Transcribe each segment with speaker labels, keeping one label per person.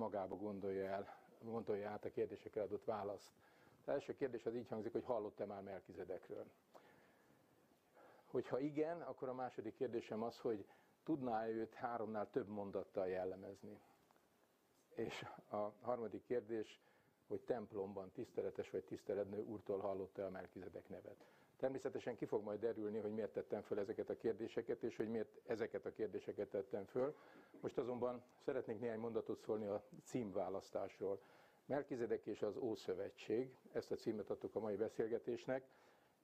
Speaker 1: magába gondolja, el, gondolja át a kérdésekre adott választ. Az első kérdés az így hangzik, hogy hallott-e már Melkizedekről? Hogyha igen, akkor a második kérdésem az, hogy tudná őt háromnál több mondattal jellemezni? És a harmadik kérdés, hogy templomban tiszteletes vagy tiszteletnő úrtól hallotta a Melkizedek nevet. Természetesen ki fog majd derülni, hogy miért tettem föl ezeket a kérdéseket, és hogy miért ezeket a kérdéseket tettem föl. Most azonban szeretnék néhány mondatot szólni a címválasztásról. Melkizedek és az Ószövetség, ezt a címet adtuk a mai beszélgetésnek,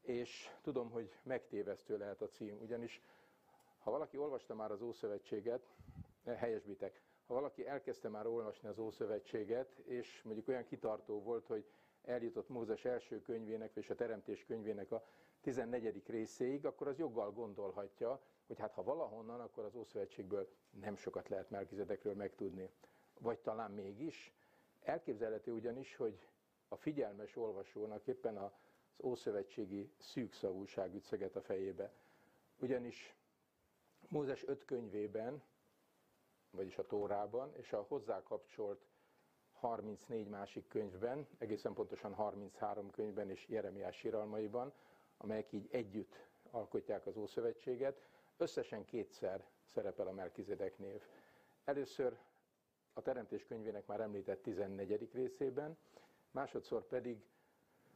Speaker 1: és tudom, hogy megtévesztő lehet a cím, ugyanis ha valaki olvasta már az Ószövetséget, helyesbitek, ha valaki elkezdte már olvasni az Ószövetséget, és mondjuk olyan kitartó volt, hogy eljutott Mózes első könyvének, és a Teremtés könyvének a 14. részéig, akkor az joggal gondolhatja, hogy hát ha valahonnan, akkor az Ószövetségből nem sokat lehet Melkizedekről megtudni. Vagy talán mégis. Elképzelhető ugyanis, hogy a figyelmes olvasónak éppen az ószövetségi szűkszavúság üt a fejébe. Ugyanis Mózes öt könyvében, vagyis a Tórában, és a hozzá kapcsolt 34 másik könyvben, egészen pontosan 33 könyvben és Jeremiás síralmaiban, amelyek így együtt alkotják az Ószövetséget, összesen kétszer szerepel a Melkizedek név. Először a Teremtés könyvének már említett 14. részében, másodszor pedig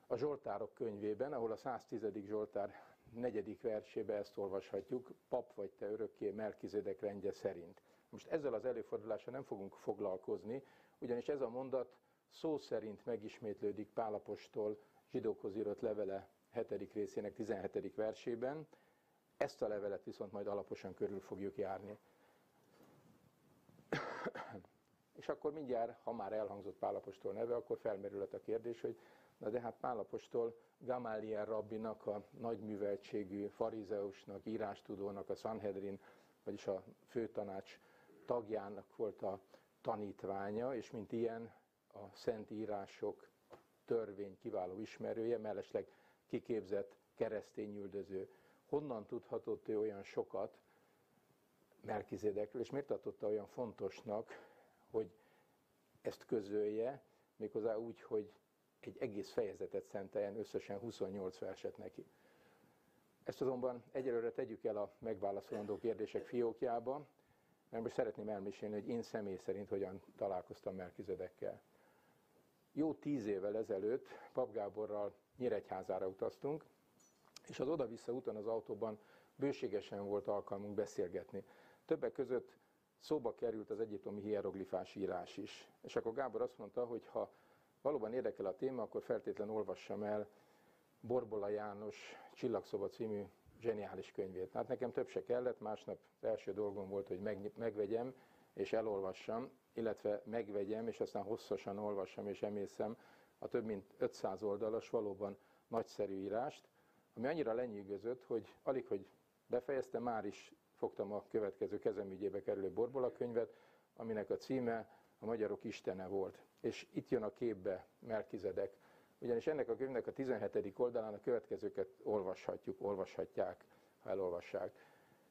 Speaker 1: a Zsoltárok könyvében, ahol a 110. Zsoltár negyedik versébe ezt olvashatjuk, pap vagy te örökké Melkizedek rendje szerint. Most ezzel az előfordulással nem fogunk foglalkozni, ugyanis ez a mondat szó szerint megismétlődik Pálapostól zsidókhoz írott levele 7. részének 17. versében. Ezt a levelet viszont majd alaposan körül fogjuk járni. És akkor mindjárt, ha már elhangzott Pálapostól neve, akkor felmerülhet a kérdés, hogy na de hát Pálapostól Gamaliel rabbinak, a nagyműveltségű farizeusnak, írástudónak, a Sanhedrin, vagyis a főtanács tagjának volt a tanítványa, és mint ilyen a szent írások törvény kiváló ismerője, mellesleg kiképzett keresztény üldöző. Honnan tudhatott ő olyan sokat Melkizédekről, és miért tartotta olyan fontosnak, hogy ezt közölje, méghozzá úgy, hogy egy egész fejezetet szenteljen, összesen 28 verset neki. Ezt azonban egyelőre tegyük el a megválaszolandó kérdések fiókjába, mert most szeretném elmesélni, hogy én személy szerint hogyan találkoztam Melkizedekkel. Jó tíz évvel ezelőtt Pap Gáborral Nyíregyházára utaztunk, és az oda-vissza úton az autóban bőségesen volt alkalmunk beszélgetni. Többek között szóba került az egyiptomi hieroglifás írás is. És akkor Gábor azt mondta, hogy ha valóban érdekel a téma, akkor feltétlen olvassam el Borbola János Csillagszoba című zseniális könyvét. Hát nekem több se kellett, másnap első dolgom volt, hogy meg, megvegyem és elolvassam, illetve megvegyem, és aztán hosszasan olvassam és emészem a több mint 500 oldalas, valóban nagyszerű írást, ami annyira lenyűgözött, hogy alig, hogy befejeztem, már is fogtam a következő kezemügyébe kerülő Borbola könyvet, aminek a címe a magyarok istene volt. És itt jön a képbe Melkizedek, ugyanis ennek a könyvnek a 17. oldalán a következőket olvashatjuk, olvashatják, ha elolvassák.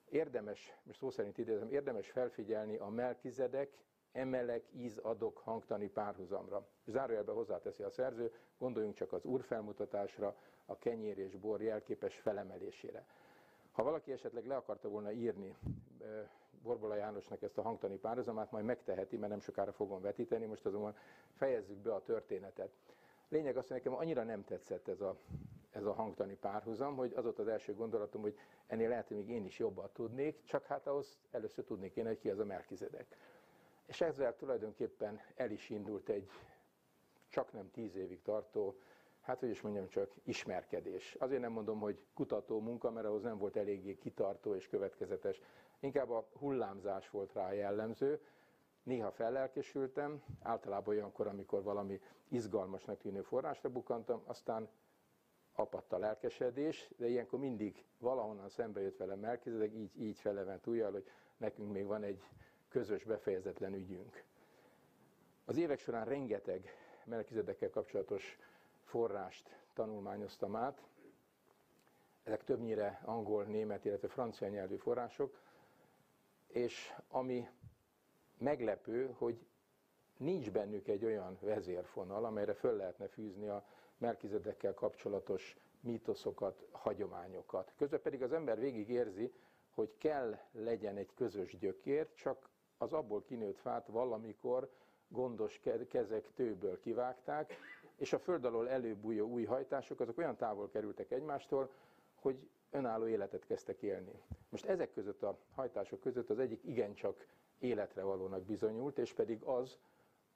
Speaker 1: Érdemes, most szó szerint idézem, érdemes felfigyelni a Melkizedek, emelek, íz, adok, hangtani párhuzamra. Zárójelben hozzáteszi a szerző, gondoljunk csak az úrfelmutatásra, a kenyér és bor jelképes felemelésére. Ha valaki esetleg le akarta volna írni Borbola Jánosnak ezt a hangtani párhuzamát, majd megteheti, mert nem sokára fogom vetíteni, most azonban fejezzük be a történetet. Lényeg az, hogy nekem annyira nem tetszett ez a, ez a hangtani párhuzam, hogy az volt az első gondolatom, hogy ennél lehet, hogy még én is jobban tudnék, csak hát ahhoz először tudnék én, hogy ki az a Melkizedek. És ezzel tulajdonképpen el is indult egy csak nem tíz évig tartó, hát hogy is mondjam csak, ismerkedés. Azért nem mondom, hogy kutató munka, mert ahhoz nem volt eléggé kitartó és következetes. Inkább a hullámzás volt rá jellemző, Néha fellelkesültem, általában olyankor, amikor valami izgalmasnak tűnő forrásra bukantam, aztán apadt a lelkesedés, de ilyenkor mindig valahonnan szembe jött velem Melkizedek, így, így felevent újjal, hogy nekünk még van egy közös befejezetlen ügyünk. Az évek során rengeteg Melkizedekkel kapcsolatos forrást tanulmányoztam át, ezek többnyire angol, német, illetve francia nyelvű források, és ami meglepő, hogy nincs bennük egy olyan vezérfonal, amelyre föl lehetne fűzni a Melkizedekkel kapcsolatos mítoszokat, hagyományokat. Közben pedig az ember végig érzi, hogy kell legyen egy közös gyökér, csak az abból kinőtt fát valamikor gondos kezek tőből kivágták, és a föld alól előbújó új hajtások azok olyan távol kerültek egymástól, hogy önálló életet kezdtek élni. Most ezek között a hajtások között az egyik igencsak életre valónak bizonyult, és pedig az,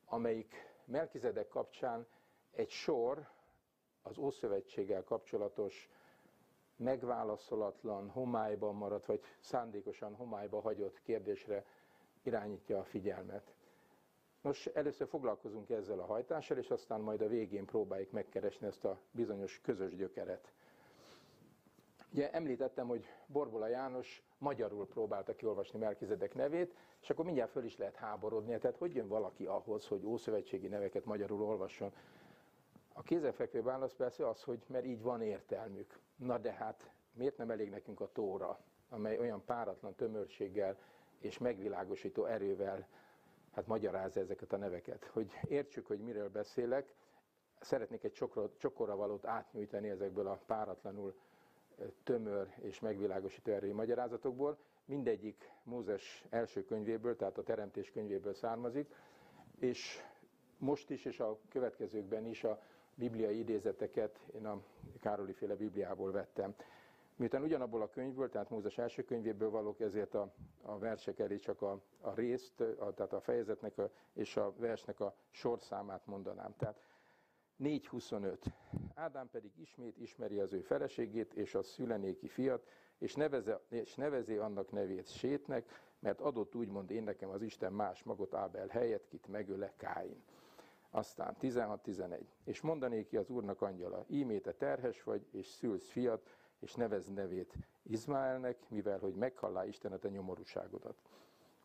Speaker 1: amelyik Melkizedek kapcsán egy sor az Ószövetséggel kapcsolatos megválaszolatlan, homályban maradt, vagy szándékosan homályba hagyott kérdésre irányítja a figyelmet. Nos, először foglalkozunk ezzel a hajtással, és aztán majd a végén próbáljuk megkeresni ezt a bizonyos közös gyökeret. Ugye említettem, hogy Borbola János magyarul próbálta kiolvasni Melkizedek nevét, és akkor mindjárt föl is lehet háborodni. Tehát hogy jön valaki ahhoz, hogy ószövetségi neveket magyarul olvasson? A kézenfekvő válasz persze az, hogy mert így van értelmük. Na de hát miért nem elég nekünk a tóra, amely olyan páratlan tömörséggel és megvilágosító erővel hát magyarázza ezeket a neveket. Hogy értsük, hogy miről beszélek, szeretnék egy csokra, csokorra valót átnyújtani ezekből a páratlanul tömör és megvilágosító erői magyarázatokból. Mindegyik Mózes első könyvéből, tehát a Teremtés könyvéből származik, és most is, és a következőkben is a bibliai idézeteket én a Károli féle Bibliából vettem. Miután ugyanabból a könyvből, tehát Mózes első könyvéből valók, ezért a, a versek elé csak a, a részt, a, tehát a fejezetnek a, és a versnek a sorszámát mondanám. Tehát 4.25. Ádám pedig ismét ismeri az ő feleségét és a szülenéki fiat, és, neveze, és nevezi annak nevét Sétnek, mert adott úgymond én nekem az Isten más magot Ábel helyett, kit megöle Káin. Aztán 16-11. És mondanék ki az úrnak angyala, ímé te terhes vagy, és szülsz fiat, és nevez nevét Izmaelnek, mivel hogy meghallá Isten a te nyomorúságodat.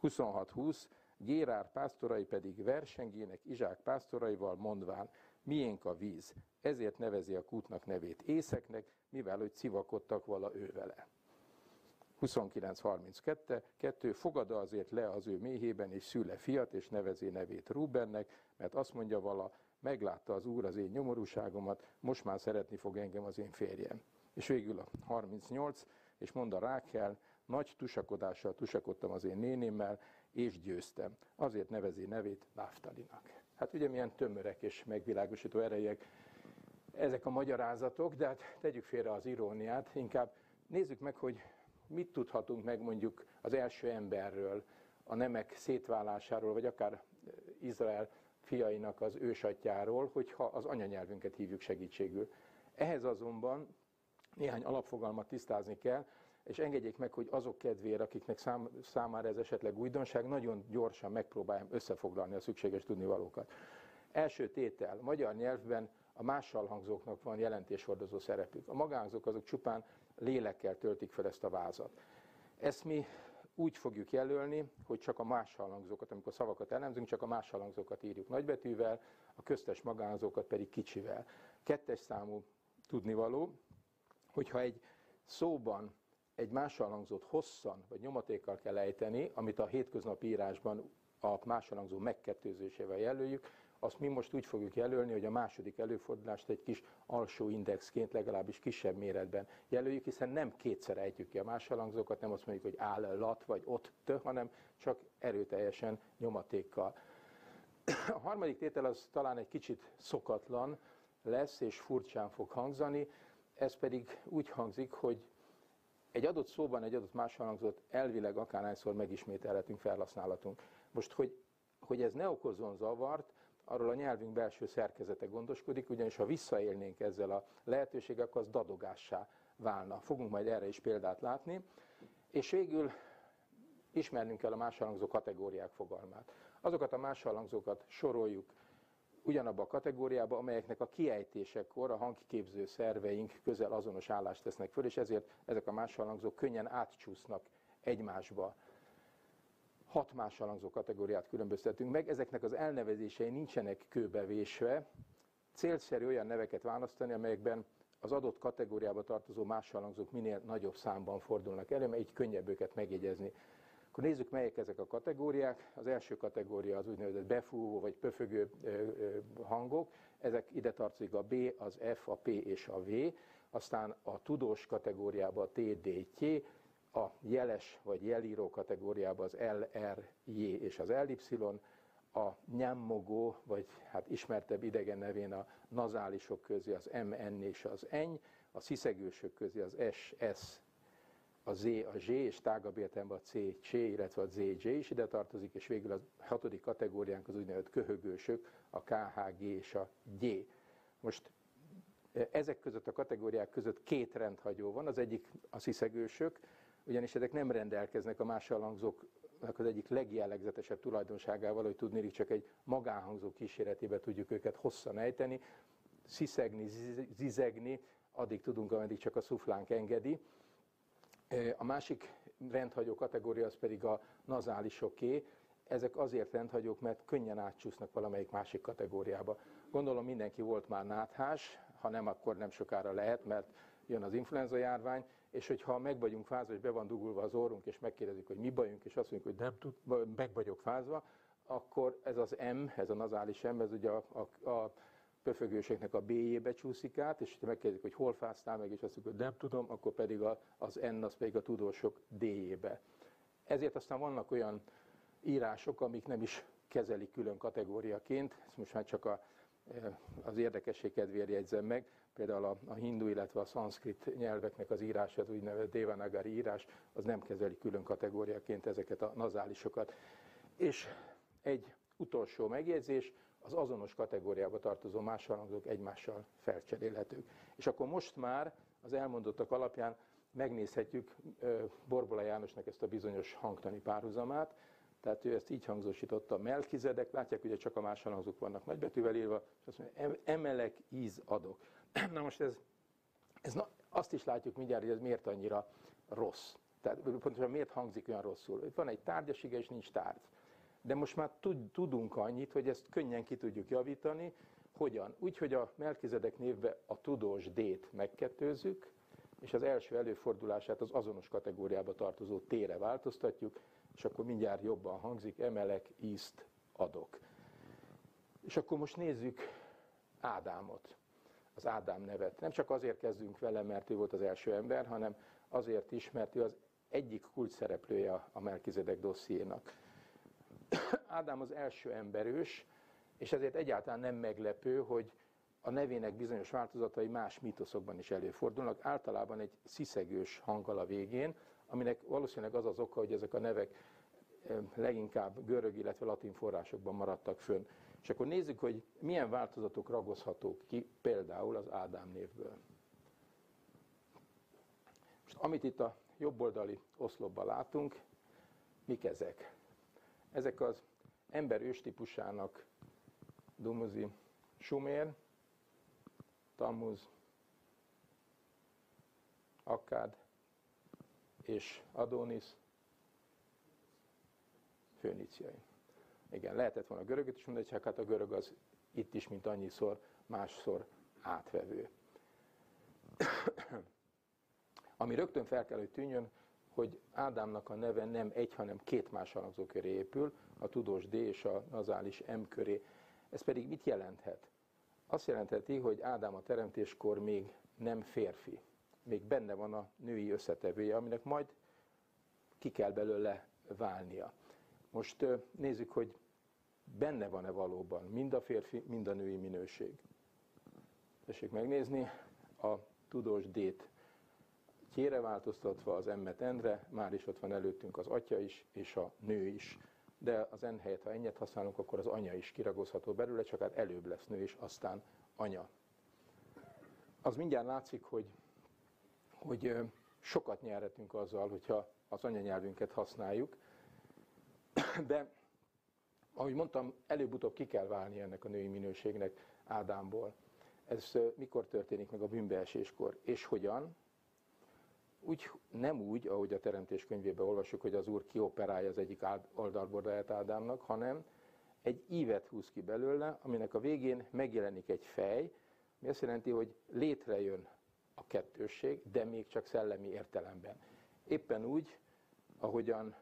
Speaker 1: 26-20. Gérár pásztorai pedig versengének Izsák pásztoraival mondván, miénk a víz, ezért nevezi a kútnak nevét Észeknek, mivel hogy civakodtak vala ő vele. 29.32. Kettő, fogad azért le az ő méhében, és szüle fiat, és nevezi nevét Rubennek, mert azt mondja vala, meglátta az Úr az én nyomorúságomat, most már szeretni fog engem az én férjem. És végül a 38, és mond a Rákel, nagy tusakodással tusakodtam az én nénémmel, és győztem. Azért nevezi nevét Náftalinak. Hát ugye milyen tömörek és megvilágosító erejek ezek a magyarázatok, de hát tegyük félre az iróniát, inkább nézzük meg, hogy mit tudhatunk meg mondjuk az első emberről, a nemek szétválásáról, vagy akár Izrael fiainak az ősatjáról, hogyha az anyanyelvünket hívjuk segítségül. Ehhez azonban néhány alapfogalmat tisztázni kell, és engedjék meg, hogy azok kedvére, akiknek szám, számára ez esetleg újdonság, nagyon gyorsan megpróbáljam összefoglalni a szükséges tudnivalókat. Első tétel, magyar nyelvben a mással hangzóknak van jelentéshordozó szerepük. A magánzók azok csupán lélekkel töltik fel ezt a vázat. Ezt mi úgy fogjuk jelölni, hogy csak a más hangzókat, amikor szavakat elemzünk, csak a más hangzókat írjuk nagybetűvel, a köztes magánzókat pedig kicsivel. Kettes számú tudnivaló, hogyha egy szóban egy máshangzót hosszan vagy nyomatékkal kell ejteni, amit a hétköznapi írásban a máshangzó megkettőzésével jelöljük, azt mi most úgy fogjuk jelölni, hogy a második előfordulást egy kis alsó indexként, legalábbis kisebb méretben jelöljük, hiszen nem kétszer ejtjük ki a máshangzókat, nem azt mondjuk, hogy állat vagy ott, hanem csak erőteljesen nyomatékkal. A harmadik tétel az talán egy kicsit szokatlan lesz, és furcsán fog hangzani, ez pedig úgy hangzik, hogy egy adott szóban egy adott máshangzót elvileg akárhányszor megismételhetünk, felhasználhatunk. Most, hogy, hogy ez ne okozzon zavart, arról a nyelvünk belső szerkezete gondoskodik, ugyanis ha visszaélnénk ezzel a lehetőséggel, akkor az dadogássá válna. Fogunk majd erre is példát látni. És végül ismernünk kell a máshangzó kategóriák fogalmát. Azokat a máshangzókat soroljuk ugyanabba a kategóriába, amelyeknek a kiejtésekor a hangképző szerveink közel azonos állást tesznek föl, és ezért ezek a máshangzók könnyen átcsúsznak egymásba. Hat máshangzó kategóriát különböztetünk meg, ezeknek az elnevezései nincsenek kőbevésve. Célszerű olyan neveket választani, amelyekben az adott kategóriába tartozó máshangzók minél nagyobb számban fordulnak elő, mert így könnyebb őket megjegyezni. Akkor nézzük, melyek ezek a kategóriák. Az első kategória az úgynevezett befúvó vagy pöfögő hangok. Ezek ide tartozik a B, az F, a P és a V. Aztán a tudós kategóriába a T, D, T, a jeles vagy jelíró kategóriába az L, R, J és az LY, a nyammogó, vagy hát ismertebb idegen nevén a nazálisok közé az MN és az Eny, a sziszegősök közé az S, S, a Z, a Z, és tágabb értelemben a C, C, illetve a ZJ is ide tartozik, és végül a hatodik kategóriánk az úgynevezett köhögősök, a KHG és a G. Most e, ezek között a kategóriák között két rendhagyó van, az egyik a sziszegősök, ugyanis ezek nem rendelkeznek a más hangzóknak az egyik legjellegzetesebb tulajdonságával, hogy tudni, csak egy magánhangzó kíséretébe tudjuk őket hosszan ejteni, sziszegni, zizegni, addig tudunk, ameddig csak a szuflánk engedi. A másik rendhagyó kategória az pedig a nazálisoké. Ezek azért rendhagyók, mert könnyen átcsúsznak valamelyik másik kategóriába. Gondolom mindenki volt már náthás, ha nem, akkor nem sokára lehet, mert jön az influenza járvány, és hogyha meg vagyunk fázva, és be van dugulva az orrunk, és megkérdezik, hogy mi bajunk, és azt mondjuk, hogy nem tud, meg vagyok fázva, akkor ez az M, ez a nazális M, ez ugye a, a, a pöfögőseknek a B-jébe csúszik át, és ha megkérdezik, hogy hol fáztál meg, és azt mondjuk, hogy nem tudom, akkor pedig a, az N, az pedig a tudósok D-jébe. Ezért aztán vannak olyan írások, amik nem is kezelik külön kategóriaként, ezt most már csak a, eh, az érdekesség kedvéért jegyzem meg, például a, a hindu, illetve a szanszkrit nyelveknek az írása, az úgynevezett Devanagari írás, az nem kezeli külön kategóriaként ezeket a nazálisokat. És egy utolsó megjegyzés, az azonos kategóriába tartozó más hangzók egymással felcserélhetők. És akkor most már az elmondottak alapján megnézhetjük Borbola Jánosnak ezt a bizonyos hangtani párhuzamát, tehát ő ezt így hangzósította, Melkizedek, látják, ugye csak a más hangzók vannak nagybetűvel írva, és azt mondja, emelek, íz adok. Na most ez, ez na, azt is látjuk mindjárt, hogy ez miért annyira rossz. Tehát pontosan miért hangzik olyan rosszul. Itt van egy tárgyasige, és nincs tárgy de most már tudunk annyit, hogy ezt könnyen ki tudjuk javítani. Hogyan? Úgy, hogy a Melkizedek névbe a tudós D-t megkettőzzük, és az első előfordulását az azonos kategóriába tartozó T-re változtatjuk, és akkor mindjárt jobban hangzik, emelek, ízt adok. És akkor most nézzük Ádámot, az Ádám nevet. Nem csak azért kezdünk vele, mert ő volt az első ember, hanem azért is, mert ő az egyik kulcs szereplője a Melkizedek dossziénak. Ádám az első emberős, és ezért egyáltalán nem meglepő, hogy a nevének bizonyos változatai más mítoszokban is előfordulnak, általában egy sziszegős hanggal a végén, aminek valószínűleg az az oka, hogy ezek a nevek leginkább görög, illetve latin forrásokban maradtak fönn. És akkor nézzük, hogy milyen változatok ragozhatók ki például az Ádám névből. Most amit itt a jobboldali oszlopban látunk, mik ezek? Ezek az ember őstípusának Dumuzi Sumér, Tammuz, Akkád és Adonis főniciai. Igen, lehetett volna görögöt is mondani, csak hát a görög az itt is, mint annyiszor, másszor átvevő. Ami rögtön fel kell, hogy tűnjön, hogy Ádámnak a neve nem egy, hanem két más hangzó köré épül, a tudós D és a nazális M köré. Ez pedig mit jelenthet? Azt jelentheti, hogy Ádám a teremtéskor még nem férfi. Még benne van a női összetevője, aminek majd ki kell belőle válnia. Most nézzük, hogy benne van-e valóban mind a férfi, mind a női minőség. Tessék megnézni, a tudós D-t Kére változtatva az emmet endre, már is ott van előttünk az atya is, és a nő is. De az en helyett, ha ennyit használunk, akkor az anya is kiragozható belőle, csak hát előbb lesz nő, és aztán anya. Az mindjárt látszik, hogy, hogy sokat nyerhetünk azzal, hogyha az anyanyelvünket használjuk, de ahogy mondtam, előbb-utóbb ki kell válni ennek a női minőségnek Ádámból. Ez mikor történik meg a bűnbeeséskor, és hogyan? úgy, nem úgy, ahogy a Teremtés könyvében olvasjuk, hogy az Úr kioperálja az egyik oldalbordáját Ádámnak, hanem egy ívet húz ki belőle, aminek a végén megjelenik egy fej, ami azt jelenti, hogy létrejön a kettősség, de még csak szellemi értelemben. Éppen úgy, ahogyan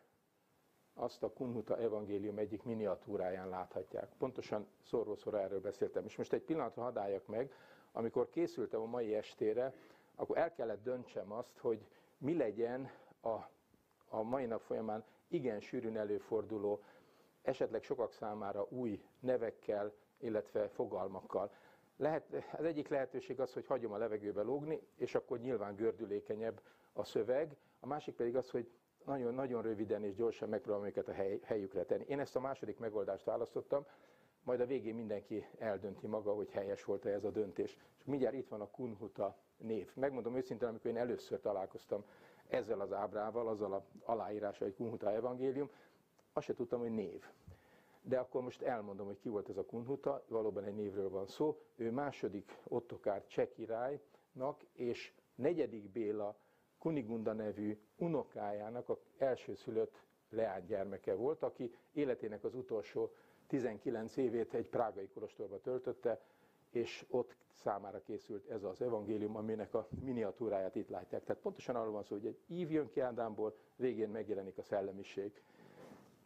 Speaker 1: azt a Kunhuta evangélium egyik miniatúráján láthatják. Pontosan szorról erről beszéltem. És most egy pillanatra hadáljak meg, amikor készültem a mai estére, akkor el kellett döntsem azt, hogy mi legyen a, a mai nap folyamán igen sűrűn előforduló, esetleg sokak számára új nevekkel, illetve fogalmakkal. Lehet, az egyik lehetőség az, hogy hagyom a levegőbe lógni, és akkor nyilván gördülékenyebb a szöveg, a másik pedig az, hogy nagyon, nagyon röviden és gyorsan megpróbálom őket a hely, helyükre tenni. Én ezt a második megoldást választottam, majd a végén mindenki eldönti maga, hogy helyes volt-e ez a döntés. És mindjárt itt van a Kunhuta név. Megmondom őszintén, amikor én először találkoztam ezzel az ábrával, azzal a aláírása, hogy Kunhuta evangélium, azt se tudtam, hogy név. De akkor most elmondom, hogy ki volt ez a Kunhuta, valóban egy névről van szó. Ő második Ottokár cseh királynak és negyedik Béla Kunigunda nevű unokájának a elsőszülött leánygyermeke volt, aki életének az utolsó 19 évét egy prágai kolostorba töltötte, és ott számára készült ez az evangélium, aminek a miniatúráját itt látják. Tehát pontosan arról van szó, hogy egy ív jön ki Ádámból, végén megjelenik a szellemiség.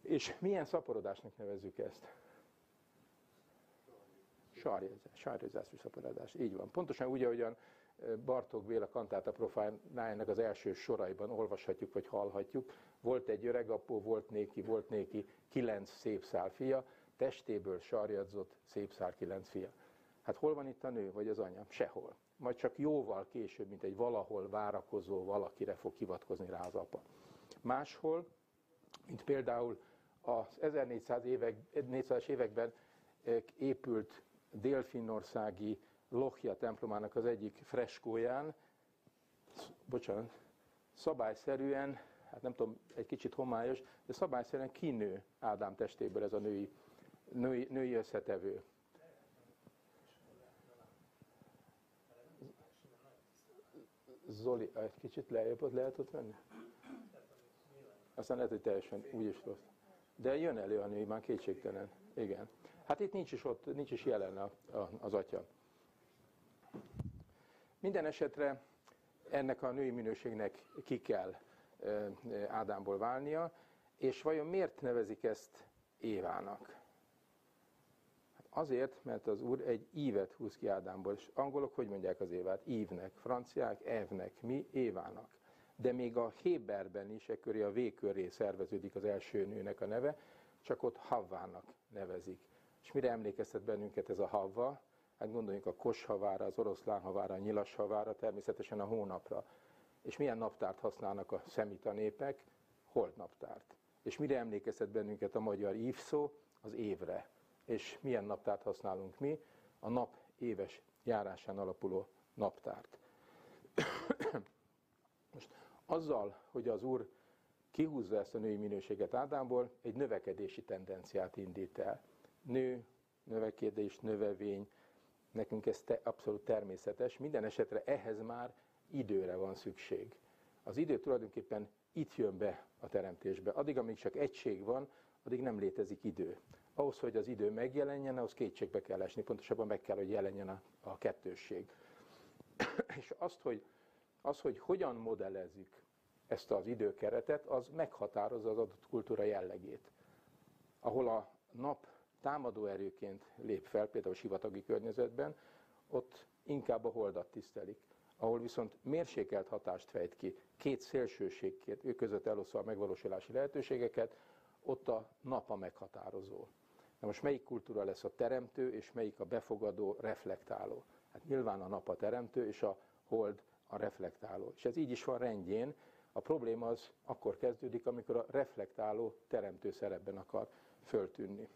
Speaker 1: És milyen szaporodásnak nevezzük ezt? Sarjezás, sarjezási szaporodás. Így van. Pontosan úgy, ahogyan Bartók Béla kantáta profánájának az első soraiban olvashatjuk, vagy hallhatjuk. Volt egy öreg volt néki, volt néki, kilenc szép szál fia, testéből sarjadzott szép szál kilenc fia. Hát hol van itt a nő, vagy az anya? Sehol. Majd csak jóval később, mint egy valahol várakozó valakire fog hivatkozni rá az apa. Máshol, mint például az 1400 évek, 400-es években eh, épült délfinnországi Lochia templomának az egyik freskóján, bocsánat, szabályszerűen, hát nem tudom, egy kicsit homályos, de szabályszerűen kinő Ádám testéből ez a női, női, női összetevő. Zoli, egy kicsit lejjebb ott lehet ott menni? Aztán lehet, hogy teljesen úgy is rossz. De jön elő a nő, már kétségtelen. Igen. Hát itt nincs is ott, nincs is jelen a, a, az atya. Minden esetre ennek a női minőségnek ki kell Ádámból válnia, és vajon miért nevezik ezt Évának? Hát azért, mert az úr egy ívet húz ki Ádámból, és angolok hogy mondják az Évát? Ívnek, franciák Evnek, mi Évának. De még a Héberben is, ekköré a V köré szerveződik az első nőnek a neve, csak ott Havvának nevezik. És mire emlékeztet bennünket ez a Havva? Hát gondoljunk a koshavára, az oroszlán havára, a nyilas havára, természetesen a hónapra. És milyen naptárt használnak a szemita népek? Holdnaptárt. És mire emlékeztet bennünket a magyar ívszó? Az évre. És milyen naptárt használunk mi? A nap éves járásán alapuló naptárt. Most azzal, hogy az Úr kihúzza ezt a női minőséget Ádámból, egy növekedési tendenciát indít el. Nő, növekedés, növevény, nekünk ez te, abszolút természetes, minden esetre ehhez már időre van szükség. Az idő tulajdonképpen itt jön be a teremtésbe. Addig, amíg csak egység van, addig nem létezik idő. Ahhoz, hogy az idő megjelenjen, ahhoz kétségbe kell esni, pontosabban meg kell, hogy jelenjen a, a kettősség. És azt hogy, az, hogy hogyan modellezzük ezt az időkeretet, az meghatározza az adott kultúra jellegét. Ahol a nap támadó erőként lép fel, például sivatagi környezetben, ott inkább a holdat tisztelik. Ahol viszont mérsékelt hatást fejt ki, két szélsőség között eloszva a megvalósulási lehetőségeket, ott a nap a meghatározó. Na most melyik kultúra lesz a teremtő, és melyik a befogadó, reflektáló? Hát nyilván a nap a teremtő, és a hold a reflektáló. És ez így is van rendjén. A probléma az akkor kezdődik, amikor a reflektáló teremtő szerepben akar föltűnni.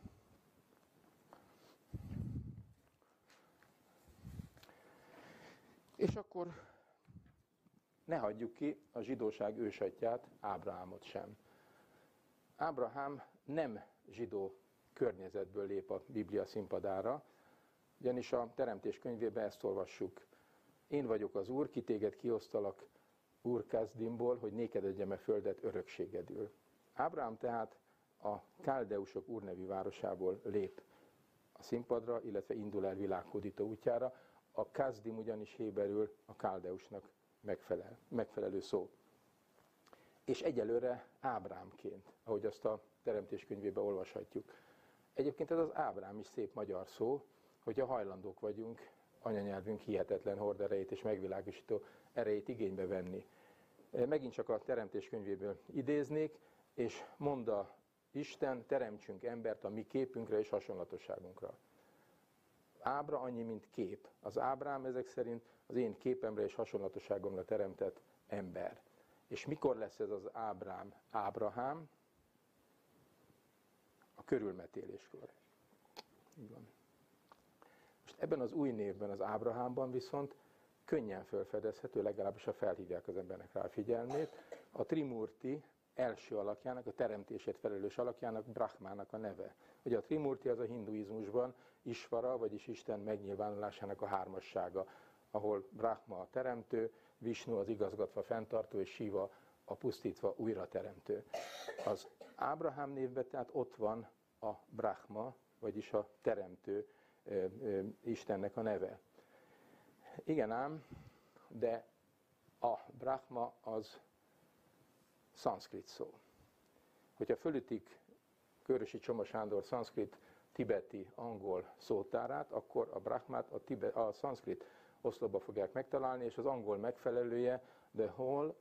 Speaker 1: És akkor ne hagyjuk ki a zsidóság ősatját, Ábrahámot sem. Ábrahám nem zsidó környezetből lép a Biblia színpadára, ugyanis a Teremtés könyvében ezt olvassuk. Én vagyok az Úr, ki téged kiosztalak Úr Kazdimból, hogy néked adjam e földet örökségedül. Ábrahám tehát a Káldeusok úrnevű városából lép a színpadra, illetve indul el világhódító útjára. A kazdim ugyanis héberül a káldeusnak megfelel, megfelelő szó. És egyelőre Ábrámként, ahogy azt a teremtéskönyvében olvashatjuk. Egyébként ez az Ábrám is szép magyar szó, hogyha hajlandók vagyunk anyanyelvünk hihetetlen horderejét és megvilágosító erejét igénybe venni. Megint csak a teremtéskönyvéből idéznék, és mondta Isten, teremtsünk embert a mi képünkre és hasonlatosságunkra. Ábra annyi, mint kép. Az Ábrám ezek szerint az én képemre és hasonlatosságomra teremtett ember. És mikor lesz ez az Ábrám Ábrahám? A körülmetéléskor. Így van. Most ebben az új névben, az Ábrahámban viszont könnyen felfedezhető, legalábbis ha felhívják az embernek rá a figyelmét, a Trimurti első alakjának, a teremtését felelős alakjának Brahmának a neve. Ugye a Trimurti az a hinduizmusban Isvara, vagyis Isten megnyilvánulásának a hármassága, ahol Brahma a teremtő, Vishnu az igazgatva fenntartó, és Shiva a pusztítva újra teremtő. Az Ábrahám névben tehát ott van a Brahma, vagyis a teremtő ö, ö, Istennek a neve. Igen ám, de a Brahma az szanszkrit szó. Hogyha fölütik Körösi Csoma Sándor szanszkrit, tibeti, angol szótárát, akkor a brahmát a, tibe, a szanszkrit oszlopba fogják megtalálni, és az angol megfelelője the whole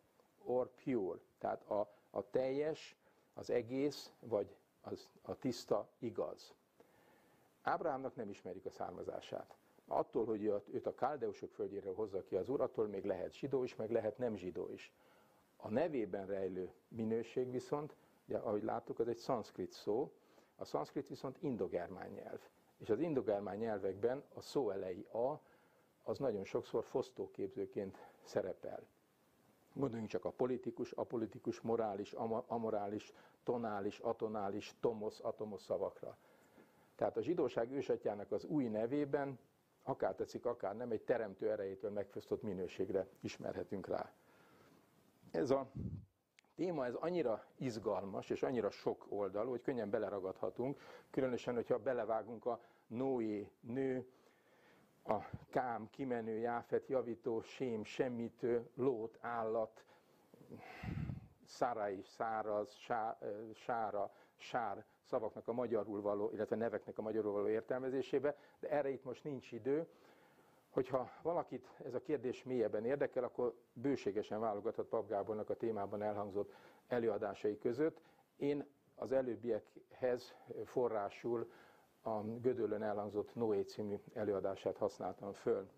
Speaker 1: or pure, tehát a, a teljes, az egész, vagy az, a tiszta igaz. Ábrahámnak nem ismerik a származását. Attól, hogy őt a káldeusok földjéről hozza ki az úr, attól még lehet zsidó is, meg lehet nem zsidó is. A nevében rejlő minőség viszont, ugye, ahogy láttuk, az egy szanszkrit szó, a szanszkrit viszont indogermán nyelv. És az indogermán nyelvekben a szó elejé a, az nagyon sokszor fosztóképzőként szerepel. Gondoljunk csak a politikus, apolitikus, morális, amorális, tonális, atonális, tomosz, atomos szavakra. Tehát a zsidóság ősatjának az új nevében, akár tetszik, akár nem, egy teremtő erejétől megfosztott minőségre ismerhetünk rá ez a téma ez annyira izgalmas és annyira sok oldalú, hogy könnyen beleragadhatunk, különösen, hogyha belevágunk a Noé nő, a Kám, kimenő, Jáfet, javító, Sém, semmitő, Lót, állat, Szárai, száraz, sá, sára, sár szavaknak a magyarul való, illetve neveknek a magyarul való értelmezésébe, de erre itt most nincs idő. Hogyha valakit ez a kérdés mélyebben érdekel, akkor bőségesen válogathat Pap Gábornak a témában elhangzott előadásai között. Én az előbbiekhez forrásul a Gödöllön elhangzott Noé című előadását használtam föl.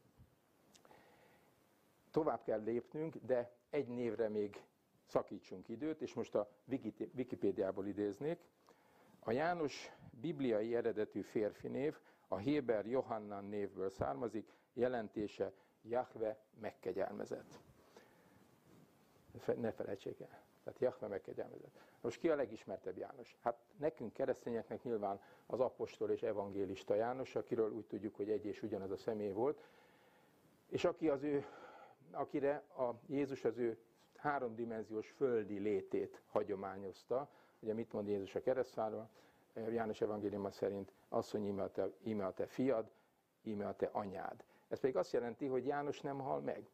Speaker 1: Tovább kell lépnünk, de egy névre még szakítsunk időt, és most a Wikipédiából idéznék. A János bibliai eredetű férfi név a Héber Johannan névből származik, jelentése Jahve megkegyelmezett. Ne felejtsék el. Tehát Jahve megkegyelmezett. Most ki a legismertebb János? Hát nekünk keresztényeknek nyilván az apostol és evangélista János, akiről úgy tudjuk, hogy egy és ugyanaz a személy volt, és aki az ő, akire a Jézus az ő háromdimenziós földi létét hagyományozta. Ugye mit mond Jézus a keresztfáról? János evangéliuma szerint asszony íme a, te, íme a te fiad, íme a te anyád. Ez pedig azt jelenti, hogy János nem hal meg.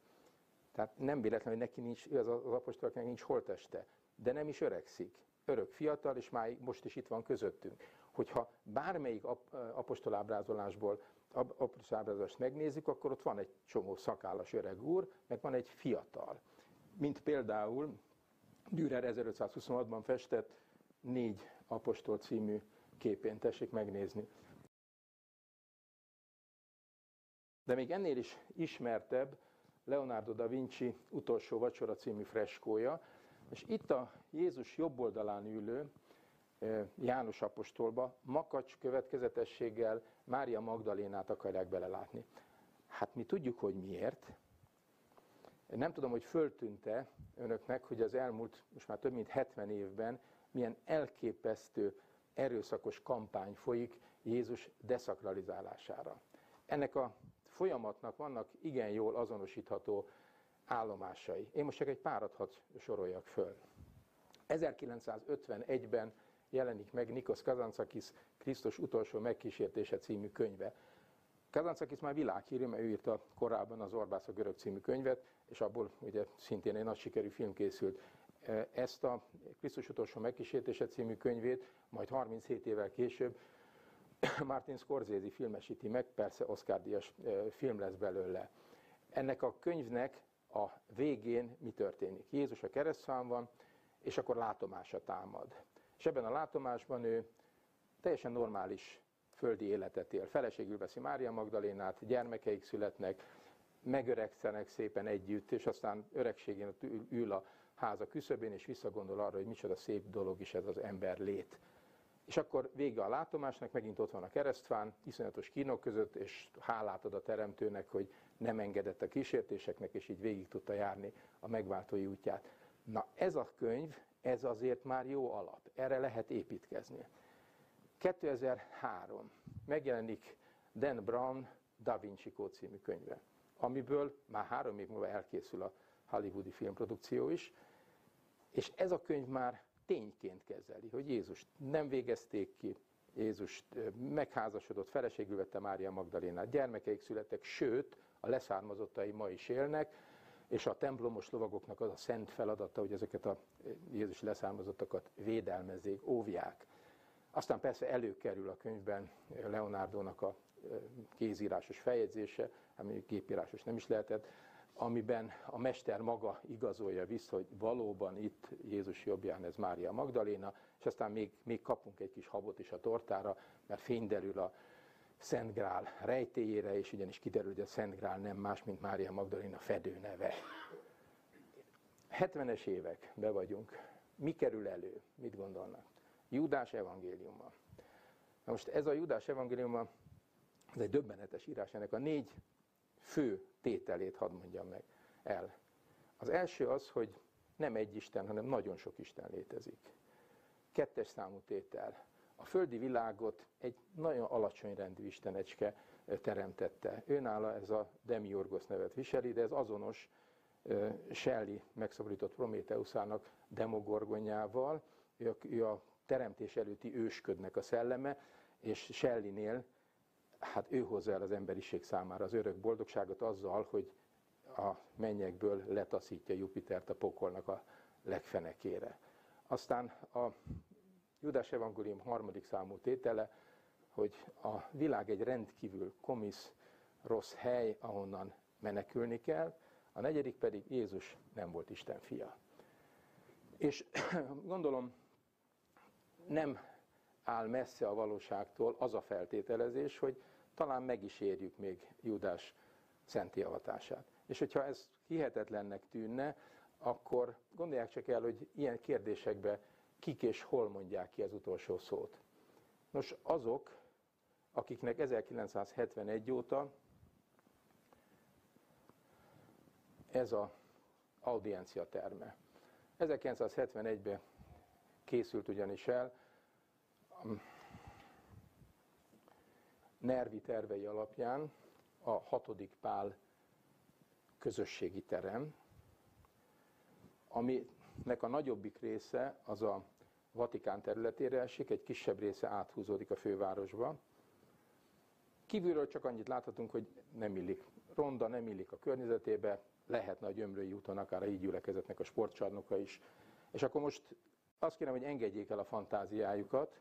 Speaker 1: Tehát nem véletlen, hogy neki nincs, az, az apostoloknak nincs holteste, de nem is öregszik. Örök fiatal, és már most is itt van közöttünk. Hogyha bármelyik apostolábrázolásból apostolábrázolást megnézzük, akkor ott van egy csomó szakállas öreg úr, meg van egy fiatal. Mint például Dürer 1526-ban festett négy apostol című képén, tessék megnézni. De még ennél is ismertebb Leonardo da Vinci utolsó vacsora című freskója, és itt a Jézus jobb oldalán ülő János apostolba makacs következetességgel Mária Magdalénát akarják belelátni. Hát mi tudjuk, hogy miért. Nem tudom, hogy föltűnte önöknek, hogy az elmúlt, most már több mint 70 évben milyen elképesztő, erőszakos kampány folyik Jézus deszakralizálására. Ennek a folyamatnak vannak igen jól azonosítható állomásai. Én most csak egy párat hadd soroljak föl. 1951-ben jelenik meg Nikos Kazantzakis Krisztus utolsó megkísértése című könyve. Kazantzakis már világhírű, mert ő írta korábban az Orbász a görög című könyvet, és abból ugye szintén egy nagy sikerű film készült. ezt a Krisztus utolsó megkísértése című könyvét, majd 37 évvel később Martin Scorsese filmesíti meg, persze Oscar-díjas film lesz belőle. Ennek a könyvnek a végén mi történik? Jézus a keresztfán van, és akkor látomása támad. És ebben a látomásban ő teljesen normális földi életet él. Feleségül veszi Mária Magdalénát, gyermekeik születnek, megöregszenek szépen együtt, és aztán öregségén ül a háza küszöbén, és visszagondol arra, hogy micsoda szép dolog is ez az ember lét. És akkor vége a látomásnak, megint ott van a keresztfán, iszonyatos kínok között, és hálát ad a teremtőnek, hogy nem engedett a kísértéseknek, és így végig tudta járni a megváltói útját. Na ez a könyv, ez azért már jó alap, erre lehet építkezni. 2003 megjelenik Dan Brown Da Vinci Code című könyve, amiből már három év múlva elkészül a hollywoodi filmprodukció is, és ez a könyv már tényként kezeli, hogy Jézus nem végezték ki, Jézus megházasodott, feleségül vette Mária Magdalénát, gyermekeik születtek, sőt, a leszármazottai ma is élnek, és a templomos lovagoknak az a szent feladata, hogy ezeket a Jézus leszármazottakat védelmezzék, óvják. Aztán persze előkerül a könyvben Leonardónak a kézírásos feljegyzése, ami gépírásos nem is lehetett, amiben a mester maga igazolja vissza, hogy valóban itt Jézus jobbján ez Mária Magdaléna, és aztán még, még kapunk egy kis habot is a tortára, mert fény derül a Szent Grál rejtéjére, és ugyanis kiderül, hogy a Szent Grál nem más, mint Mária Magdaléna fedő neve. 70-es évek, be vagyunk. Mi kerül elő? Mit gondolnak? Judás evangéliuma. Na most ez a Judás evangéliuma, ez egy döbbenetes írás, ennek a négy fő tételét hadd mondjam meg el. Az első az, hogy nem egy Isten, hanem nagyon sok Isten létezik. Kettes számú tétel. A földi világot egy nagyon alacsony rendű istenecske teremtette. Őnála ez a Demiurgos nevet viseli, de ez azonos Shelley megszabadított Prométeuszának demogorgonyával. Ő a, teremtés előtti ősködnek a szelleme, és Shelley-nél hát ő hozza el az emberiség számára az örök boldogságot azzal, hogy a mennyekből letaszítja Jupitert a pokolnak a legfenekére. Aztán a Judás Evangélium harmadik számú tétele, hogy a világ egy rendkívül komisz, rossz hely, ahonnan menekülni kell, a negyedik pedig Jézus nem volt Isten fia. És gondolom nem áll messze a valóságtól az a feltételezés, hogy talán meg is érjük még Judás szenti avatását. És hogyha ez hihetetlennek tűnne, akkor gondolják csak el, hogy ilyen kérdésekbe kik és hol mondják ki az utolsó szót. Nos, azok, akiknek 1971 óta ez a audiencia terme. 1971-ben készült ugyanis el Nervi tervei alapján a hatodik pál közösségi terem, aminek a nagyobbik része az a Vatikán területére esik, egy kisebb része áthúzódik a fővárosba. Kívülről csak annyit láthatunk, hogy nem illik ronda, nem illik a környezetébe, lehetne a Gyömrői úton akár a így gyülekezetnek a sportcsarnoka is. És akkor most azt kérem, hogy engedjék el a fantáziájukat,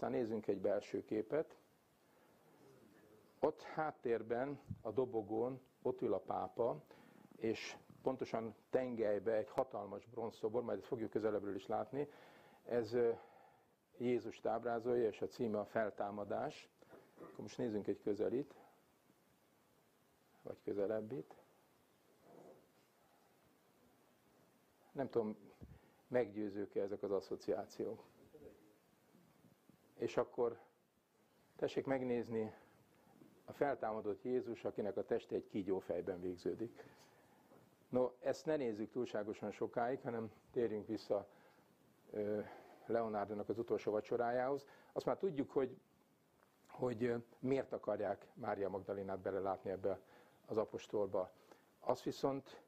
Speaker 1: Aztán nézzünk egy belső képet. Ott háttérben, a dobogón, ott ül a pápa, és pontosan tengelybe egy hatalmas bronzszobor, majd ezt fogjuk közelebbről is látni. Ez Jézus tábrázolja, és a címe a feltámadás. Akkor most nézzünk egy közelít, vagy közelebbit. Nem tudom, meggyőzők-e ezek az asszociációk és akkor tessék megnézni a feltámadott Jézus, akinek a teste egy kígyófejben végződik. No, ezt ne nézzük túlságosan sokáig, hanem térjünk vissza Leonardonak az utolsó vacsorájához. Azt már tudjuk, hogy, hogy miért akarják Mária Magdalénát belelátni ebbe az apostolba. Azt viszont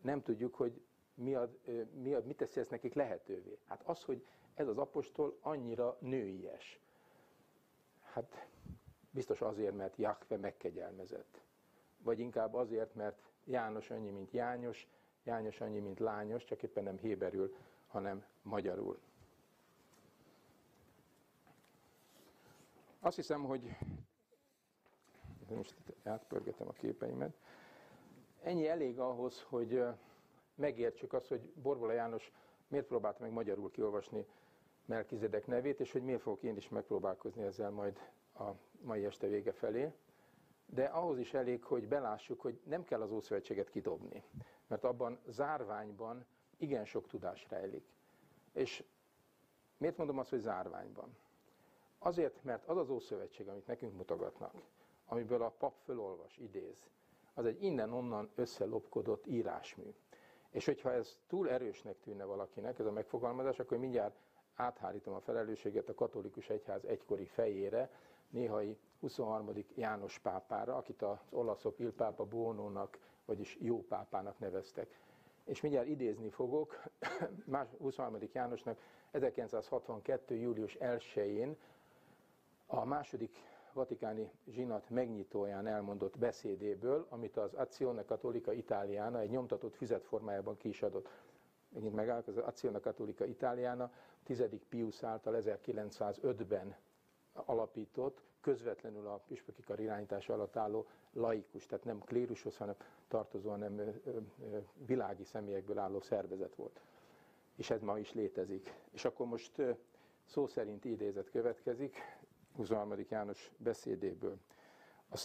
Speaker 1: nem tudjuk, hogy mi, ad, mi, ad, mit teszi ezt nekik lehetővé. Hát az, hogy ez az apostol annyira nőies. Hát biztos azért, mert Jahve megkegyelmezett. Vagy inkább azért, mert János annyi, mint János, János annyi, mint lányos, csak éppen nem héberül, hanem magyarul. Azt hiszem, hogy most átpörgetem a képeimet. Ennyi elég ahhoz, hogy megértsük azt, hogy Borbola János miért próbálta meg magyarul kiolvasni Melkizedek nevét, és hogy miért fogok én is megpróbálkozni ezzel majd a mai este vége felé. De ahhoz is elég, hogy belássuk, hogy nem kell az Ószövetséget kidobni, mert abban zárványban igen sok tudás rejlik. És miért mondom azt, hogy zárványban? Azért, mert az az Ószövetség, amit nekünk mutogatnak, amiből a pap fölolvas, idéz, az egy innen-onnan összelopkodott írásmű. És hogyha ez túl erősnek tűnne valakinek, ez a megfogalmazás, akkor mindjárt áthárítom a felelősséget a katolikus egyház egykori fejére, néhai 23. János pápára, akit az olaszok Il Pápa Bónónak, vagyis jó pápának neveztek. És mindjárt idézni fogok, 23. Jánosnak 1962. július 1-én a második vatikáni zsinat megnyitóján elmondott beszédéből, amit az Azione Cattolica Italiana egy nyomtatott füzetformájában ki is. Megint megállok, az Azione Cattolica Italiana 10. Pius által 1905-ben alapított, közvetlenül a püspöki kar irányítása alatt álló laikus, tehát nem klérushoz, hanem tartozó, hanem világi személyekből álló szervezet volt. És ez ma is létezik. És akkor most szó szerint idézet következik, 23. János beszédéből. A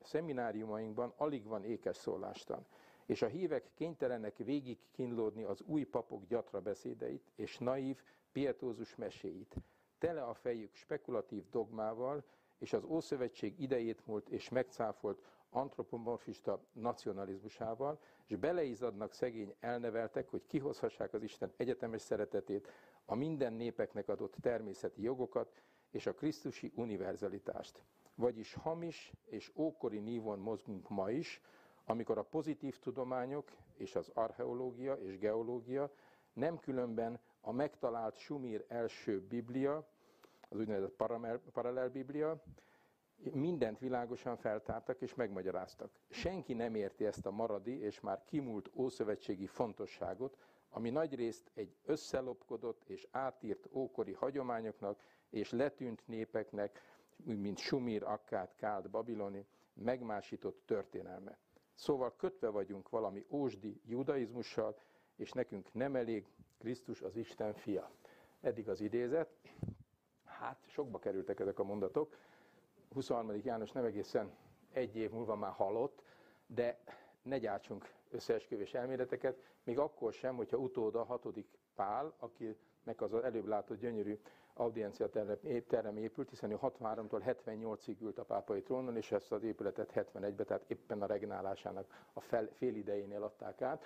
Speaker 1: szemináriumainkban alig van ékes szólástan, és a hívek kénytelenek végig kínlódni az új papok gyatra beszédeit és naív, pietózus meséit. Tele a fejük spekulatív dogmával, és az Ószövetség idejét múlt és megcáfolt antropomorfista nacionalizmusával, és beleizadnak szegény elneveltek, hogy kihozhassák az Isten egyetemes szeretetét, a minden népeknek adott természeti jogokat, és a krisztusi univerzalitást. Vagyis hamis és ókori nívon mozgunk ma is, amikor a pozitív tudományok és az archeológia és geológia nem különben a megtalált Sumír első biblia, az úgynevezett paralel biblia, mindent világosan feltártak és megmagyaráztak. Senki nem érti ezt a maradi és már kimúlt ószövetségi fontosságot, ami nagyrészt egy összelopkodott és átírt ókori hagyományoknak és letűnt népeknek, mint Sumir, Akkát, Káld, Babiloni, megmásított történelme. Szóval kötve vagyunk valami ósdi judaizmussal, és nekünk nem elég Krisztus az Isten fia. Eddig az idézet. Hát, sokba kerültek ezek a mondatok. 23. János nem egészen egy év múlva már halott, de ne gyártsunk összeesküvés elméleteket, még akkor sem, hogyha utóda hatodik Pál, akinek az előbb látott gyönyörű audiencia terem épült, hiszen ő 63-tól 78-ig ült a pápai trónon, és ezt az épületet 71-ben, tehát éppen a regnálásának a fel, fél idejénél adták át.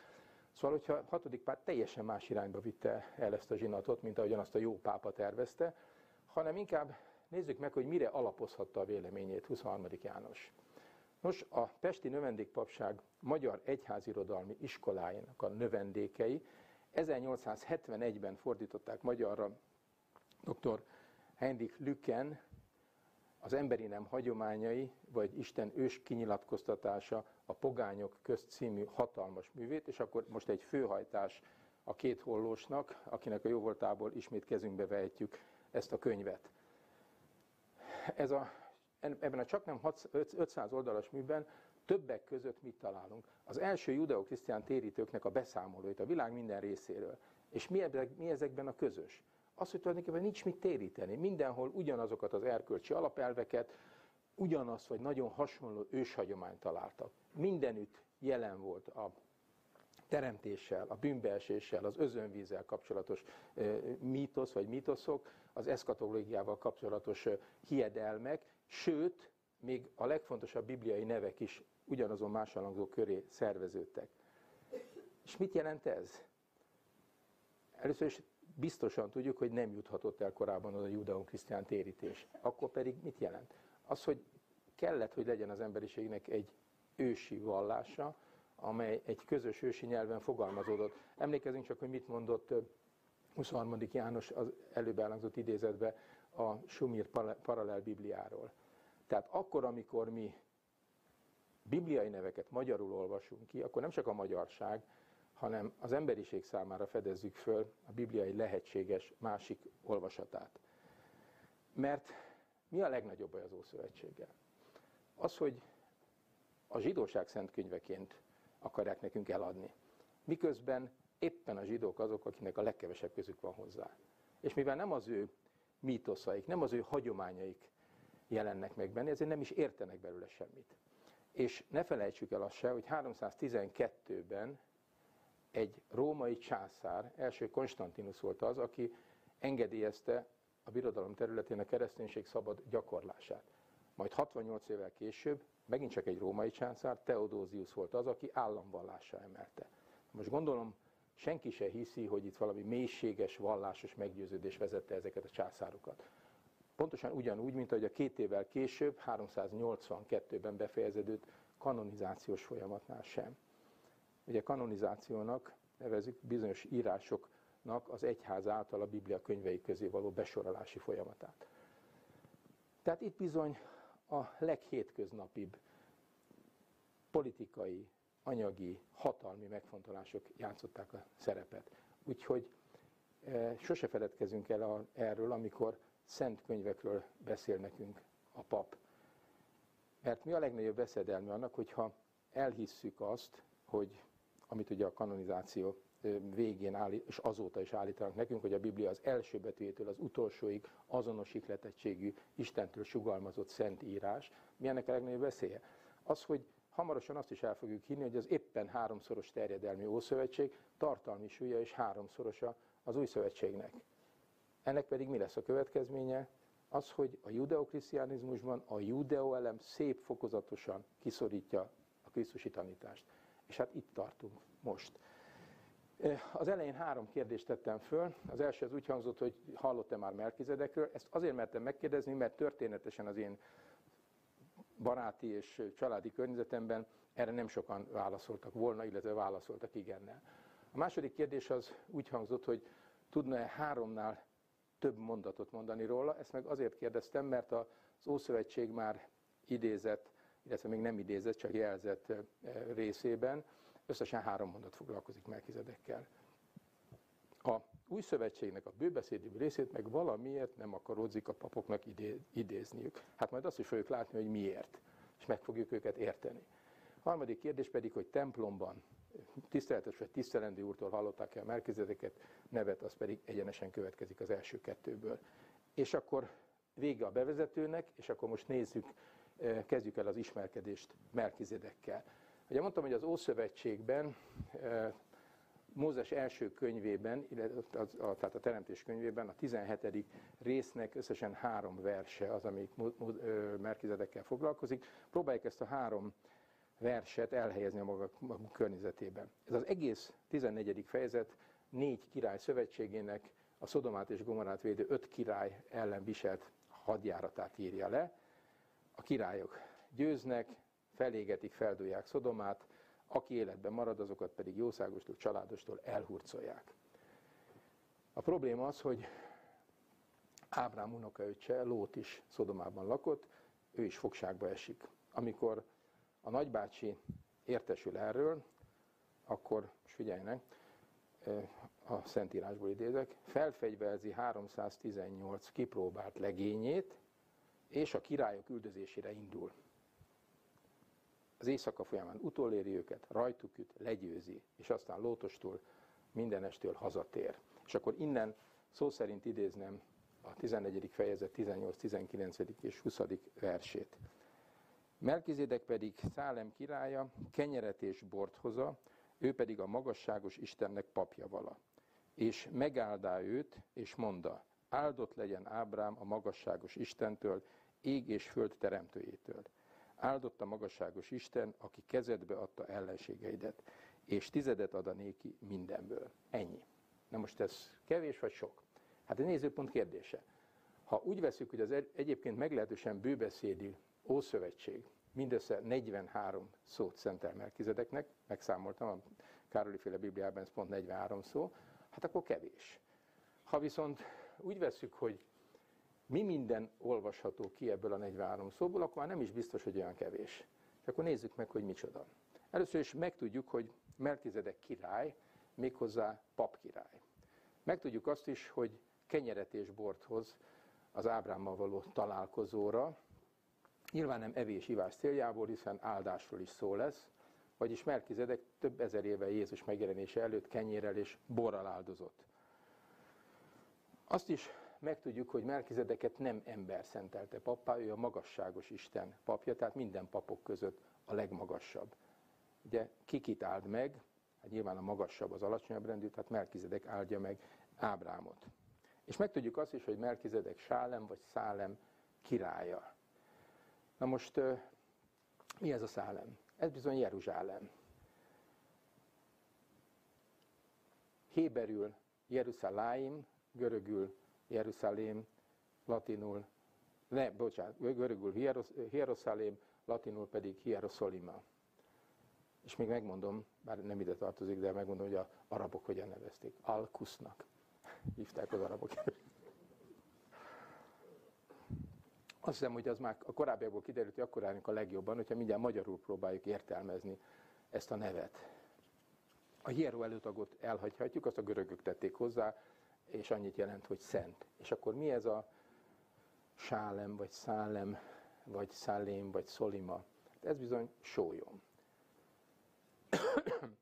Speaker 1: Szóval, hogyha hatodik pár teljesen más irányba vitte el ezt a zsinatot, mint ahogyan azt a jó pápa tervezte, hanem inkább nézzük meg, hogy mire alapozhatta a véleményét 23. János. Nos, a Pesti Növendékpapság Magyar Egyházirodalmi Iskolájának a növendékei 1871-ben fordították magyarra dr. Heinrich Lücken az emberi nem hagyományai, vagy Isten ős kinyilatkoztatása a Pogányok közt című hatalmas művét, és akkor most egy főhajtás a két hollósnak, akinek a jóvoltából ismét kezünkbe vehetjük ezt a könyvet. Ez a, ebben a csak nem 500 oldalas műben többek között mit találunk? Az első judeo-krisztián térítőknek a beszámolóit a világ minden részéről. És mi ezekben a közös? Az, hogy tulajdonképpen nincs mit téríteni. Mindenhol ugyanazokat az erkölcsi alapelveket, ugyanazt vagy nagyon hasonló őshagyományt találtak. Mindenütt jelen volt a teremtéssel, a bűnbeeséssel, az özönvízzel kapcsolatos mítosz vagy mítoszok, az eszkatológiával kapcsolatos hiedelmek, sőt, még a legfontosabb bibliai nevek is ugyanazon másalangzó köré szerveződtek. És mit jelent ez? Először is biztosan tudjuk, hogy nem juthatott el korábban az a judeon-krisztián térítés. Akkor pedig mit jelent? Az, hogy kellett, hogy legyen az emberiségnek egy ősi vallása, amely egy közös ősi nyelven fogalmazódott. Emlékezünk csak, hogy mit mondott 23. János az előbb elhangzott idézetbe a Sumir paralel Bibliáról. Tehát akkor, amikor mi bibliai neveket magyarul olvasunk ki, akkor nem csak a magyarság, hanem az emberiség számára fedezzük föl a bibliai lehetséges másik olvasatát. Mert mi a legnagyobb baj az Ószövetséggel? Az, hogy a zsidóság szent könyveként akarják nekünk eladni. Miközben éppen a zsidók azok, akiknek a legkevesebb közük van hozzá. És mivel nem az ő mítoszaik, nem az ő hagyományaik jelennek meg benne, ezért nem is értenek belőle semmit. És ne felejtsük el azt se, hogy 312-ben egy római császár, első Konstantinus volt az, aki engedélyezte a birodalom területén a kereszténység szabad gyakorlását. Majd 68 évvel később megint csak egy római császár, Teodózius volt az, aki államvallásra emelte. Most gondolom, senki se hiszi, hogy itt valami mélységes, vallásos meggyőződés vezette ezeket a császárokat. Pontosan ugyanúgy, mint ahogy a két évvel később, 382-ben befejeződött kanonizációs folyamatnál sem. Ugye kanonizációnak nevezik bizonyos írásoknak az egyház által a Biblia könyvei közé való besorolási folyamatát. Tehát itt bizony a leghétköznapibb politikai, anyagi, hatalmi megfontolások játszották a szerepet. Úgyhogy e, sose feledkezünk el a, erről, amikor szent könyvekről beszél nekünk a pap. Mert mi a legnagyobb veszedelmi annak, hogyha elhisszük azt, hogy amit ugye a kanonizáció végén állít, és azóta is állítanak nekünk, hogy a Biblia az első betűjétől az utolsóig azonos ihletettségű, Istentől sugalmazott szent írás. Mi ennek a legnagyobb veszélye? Az, hogy hamarosan azt is el fogjuk hinni, hogy az éppen háromszoros terjedelmi Ószövetség tartalmi súlya és háromszorosa az új szövetségnek. Ennek pedig mi lesz a következménye? Az, hogy a judeokrisztiánizmusban a judeoelem szép fokozatosan kiszorítja a krisztusi tanítást. És hát itt tartunk most. Az elején három kérdést tettem föl. Az első az úgy hangzott, hogy hallott-e már Melkizedekről. Ezt azért mertem megkérdezni, mert történetesen az én baráti és családi környezetemben erre nem sokan válaszoltak volna, illetve válaszoltak igennel. A második kérdés az úgy hangzott, hogy tudna-e háromnál több mondatot mondani róla. Ezt meg azért kérdeztem, mert az Ószövetség már idézett, illetve még nem idézett, csak jelzett részében Összesen három mondat foglalkozik Melkizedekkel. A új szövetségnek a bőbeszédű részét meg valamiért nem akarodzik a papoknak idé, idézniük. Hát majd azt is fogjuk látni, hogy miért, és meg fogjuk őket érteni. A harmadik kérdés pedig, hogy templomban tiszteletes vagy tisztelendő úrtól hallották el Melkizedeket, nevet az pedig egyenesen következik az első kettőből. És akkor vége a bevezetőnek, és akkor most nézzük, kezdjük el az ismerkedést Melkizedekkel. Ugye mondtam, hogy az Ószövetségben, Mózes első könyvében, illetve a, a, tehát a Teremtés könyvében, a 17. résznek összesen három verse az, amik Merkizedekkel foglalkozik. Próbáljuk ezt a három verset elhelyezni a maga, maga környezetében. Ez az egész 14. fejezet négy király szövetségének a Szodomát és Gomorát védő öt király ellen viselt hadjáratát írja le. A királyok győznek, felégetik, feldúlják Szodomát, aki életben marad, azokat pedig jószágostól, családostól elhurcolják. A probléma az, hogy Ábrám unokaöccse, Lót is Szodomában lakott, ő is fogságba esik. Amikor a nagybácsi értesül erről, akkor, és figyeljenek, a Szentírásból idézek, felfegyverzi 318 kipróbált legényét, és a királyok üldözésére indul az éjszaka folyamán utoléri őket, rajtuk üt, legyőzi, és aztán lótostól mindenestől hazatér. És akkor innen szó szerint idéznem a 14. fejezet 18, 19. és 20. versét. Melkizédek pedig Szálem királya kenyeret és bort hoza, ő pedig a magasságos Istennek papja vala. És megáldá őt, és mondta, áldott legyen Ábrám a magasságos Istentől, ég és föld teremtőjétől Áldott a magasságos Isten, aki kezedbe adta ellenségeidet, és tizedet ad a néki mindenből. Ennyi. Na most ez kevés vagy sok? Hát a nézőpont kérdése. Ha úgy veszük, hogy az egyébként meglehetősen bőbeszédű Ószövetség mindössze 43 szót szentel Melkizedeknek, megszámoltam, a Károli féle Bibliában ez pont 43 szó, hát akkor kevés. Ha viszont úgy veszük, hogy mi minden olvasható ki ebből a 43 szóból, akkor már nem is biztos, hogy olyan kevés. És akkor nézzük meg, hogy micsoda. Először is megtudjuk, hogy Melkizedek király, méghozzá pap király. Megtudjuk azt is, hogy kenyeret és bort hoz az Ábrámmal való találkozóra. Nyilván nem evés-ivás céljából, hiszen áldásról is szó lesz, vagyis Melkizedek több ezer éve Jézus megjelenése előtt kenyérrel és borral áldozott. Azt is megtudjuk, hogy Melkizedeket nem ember szentelte pappá, ő a magasságos Isten papja, tehát minden papok között a legmagasabb. Ugye kikit áld meg, hát nyilván a magasabb az alacsonyabb rendű, tehát Melkizedek áldja meg Ábrámot. És megtudjuk azt is, hogy Melkizedek Sálem vagy Szálem királya. Na most mi ez a Szálem? Ez bizony Jeruzsálem. Héberül Jeruzsálaim, görögül Jeruzsálém, latinul, ne, bocsánat, görögül Hieroszalém, latinul pedig Hieroszolima. És még megmondom, bár nem ide tartozik, de megmondom, hogy a arabok hogyan nevezték. Alkusznak hívták az arabok. Azt hiszem, hogy az már a korábbiakból kiderült, hogy akkor állunk a legjobban, hogyha mindjárt magyarul próbáljuk értelmezni ezt a nevet. A hieró előtagot elhagyhatjuk, azt a görögök tették hozzá, és annyit jelent, hogy szent. És akkor mi ez a sálem, vagy szálem, vagy szálém, vagy szolima? Ez bizony sólyom.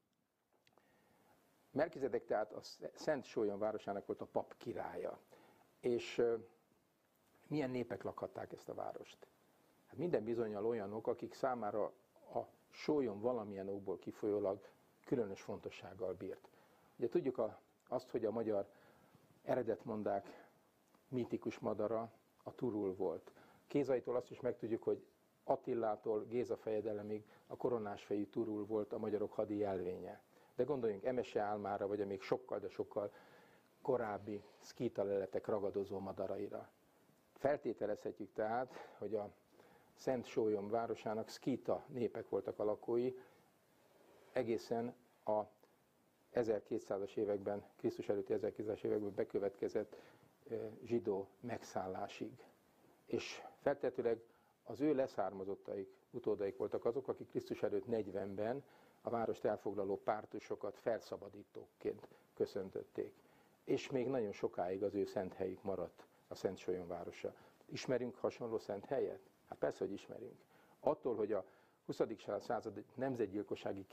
Speaker 1: Melkizedek tehát a Szent Sólyon városának volt a pap királya. És milyen népek lakhatták ezt a várost? Hát minden bizonyal olyanok, akik számára a sólyon valamilyen okból kifolyólag különös fontossággal bírt. Ugye tudjuk a, azt, hogy a magyar eredetmondák mítikus madara a turul volt. Kézaitól azt is megtudjuk, hogy Attillától Géza fejedelemig a koronás fejű turul volt a magyarok hadi jelvénye. De gondoljunk Emese álmára, vagy a még sokkal, de sokkal korábbi szkíta leletek ragadozó madaraira. Feltételezhetjük tehát, hogy a Szent Sólyom városának szkíta népek voltak a lakói, egészen a 1200-as években, Krisztus előtti 1200-as években bekövetkezett zsidó megszállásig. És feltétlenül az ő leszármazottaik, utódaik voltak azok, akik Krisztus előtt 40-ben a várost elfoglaló pártusokat felszabadítóként köszöntötték. És még nagyon sokáig az ő szent helyük maradt a Szent Solyon városa. Ismerünk hasonló szent helyet? Hát persze, hogy ismerünk. Attól, hogy a 20. század nemzetgyilkossági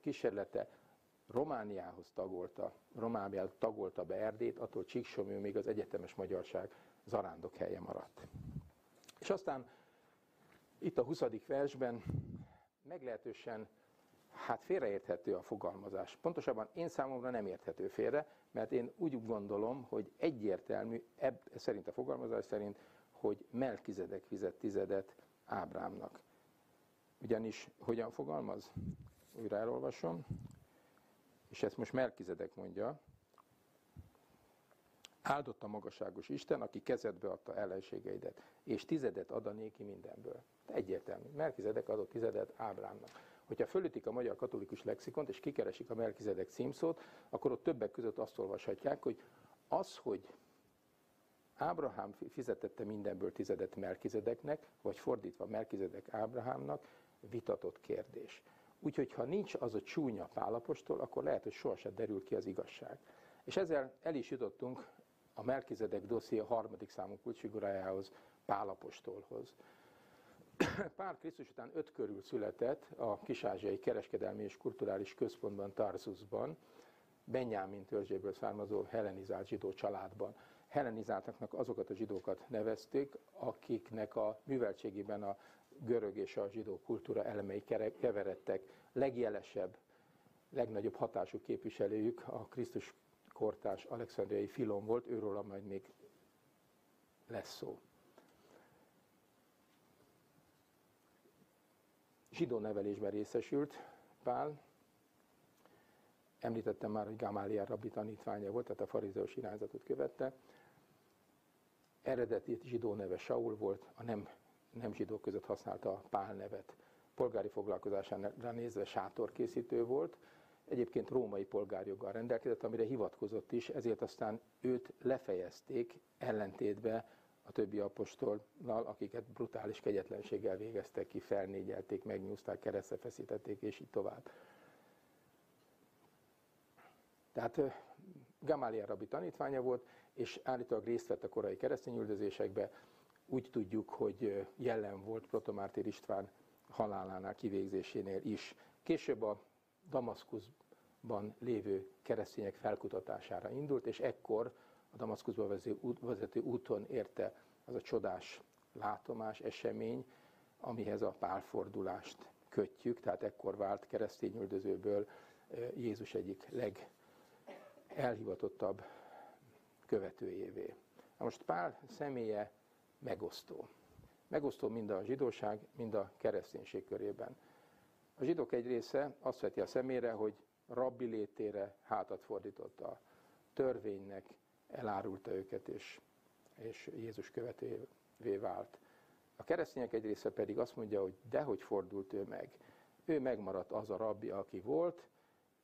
Speaker 1: kísérlete Romániához tagolta, Romániához tagolta be Erdét, attól Csíksomő még az egyetemes magyarság zarándok helye maradt. És aztán itt a 20. versben meglehetősen hát félreérthető a fogalmazás. Pontosabban én számomra nem érthető félre, mert én úgy gondolom, hogy egyértelmű, ebb, szerint a fogalmazás szerint, hogy Melkizedek fizet tizedet Ábrámnak. Ugyanis hogyan fogalmaz? Újra elolvasom. És ezt most Melkizedek mondja. Áldott a magasságos Isten, aki kezedbe adta ellenségeidet, és tizedet adanéki mindenből. De egyértelmű. Melkizedek adott tizedet Ábrámnak. Hogyha fölütik a magyar katolikus lexikont, és kikeresik a Melkizedek címszót, akkor ott többek között azt olvashatják, hogy az, hogy Ábrahám fizetette mindenből tizedet Melkizedeknek, vagy fordítva Melkizedek Ábrahámnak, vitatott kérdés. Úgyhogy ha nincs az a csúnya pálapostól, akkor lehet, hogy sohasem derül ki az igazság. És ezzel el is jutottunk a Melkizedek dosszié harmadik számú kulcsfigurájához, Pálapostolhoz. Pár Krisztus után öt körül született a kisázsiai kereskedelmi és kulturális központban, Tarsusban, Benyámin törzséből származó hellenizált zsidó családban. Hellenizáltaknak azokat a zsidókat nevezték, akiknek a műveltségében a görög és a zsidó kultúra elemei keveredtek. Legjelesebb, legnagyobb hatású képviselőjük a Krisztus kortás alexandriai Filon volt, őről majd még lesz szó. zsidó nevelésben részesült Pál. Említettem már, hogy Gamáliel rabbi tanítványa volt, tehát a farizeus irányzatot követte. Eredeti zsidó neve Saul volt, a nem, nem zsidók között használta Pál nevet. Polgári foglalkozására nézve sátorkészítő volt, egyébként római polgárjoggal rendelkezett, amire hivatkozott is, ezért aztán őt lefejezték ellentétbe a többi apostollal, akiket brutális kegyetlenséggel végeztek ki, felnégyelték, megnyúzták, keresztre feszítették, és így tovább. Tehát Gamaliel rabbi tanítványa volt, és állítólag részt vett a korai keresztényüldözésekbe. Úgy tudjuk, hogy jelen volt Protomártér István halálánál, kivégzésénél is. Később a Damaszkuszban lévő keresztények felkutatására indult, és ekkor a Damaszkuszba vezető úton érte az a csodás látomás, esemény, amihez a pálfordulást kötjük, tehát ekkor vált keresztényüldözőből Jézus egyik legelhivatottabb követőjévé. Na most Pál személye megosztó. Megosztó mind a zsidóság, mind a kereszténység körében. A zsidók egy része azt veti a szemére, hogy rabbi létére hátat fordított a törvénynek, elárulta őket, és, és Jézus követővé vált. A keresztények egy része pedig azt mondja, hogy dehogy fordult ő meg. Ő megmaradt az a rabbi, aki volt,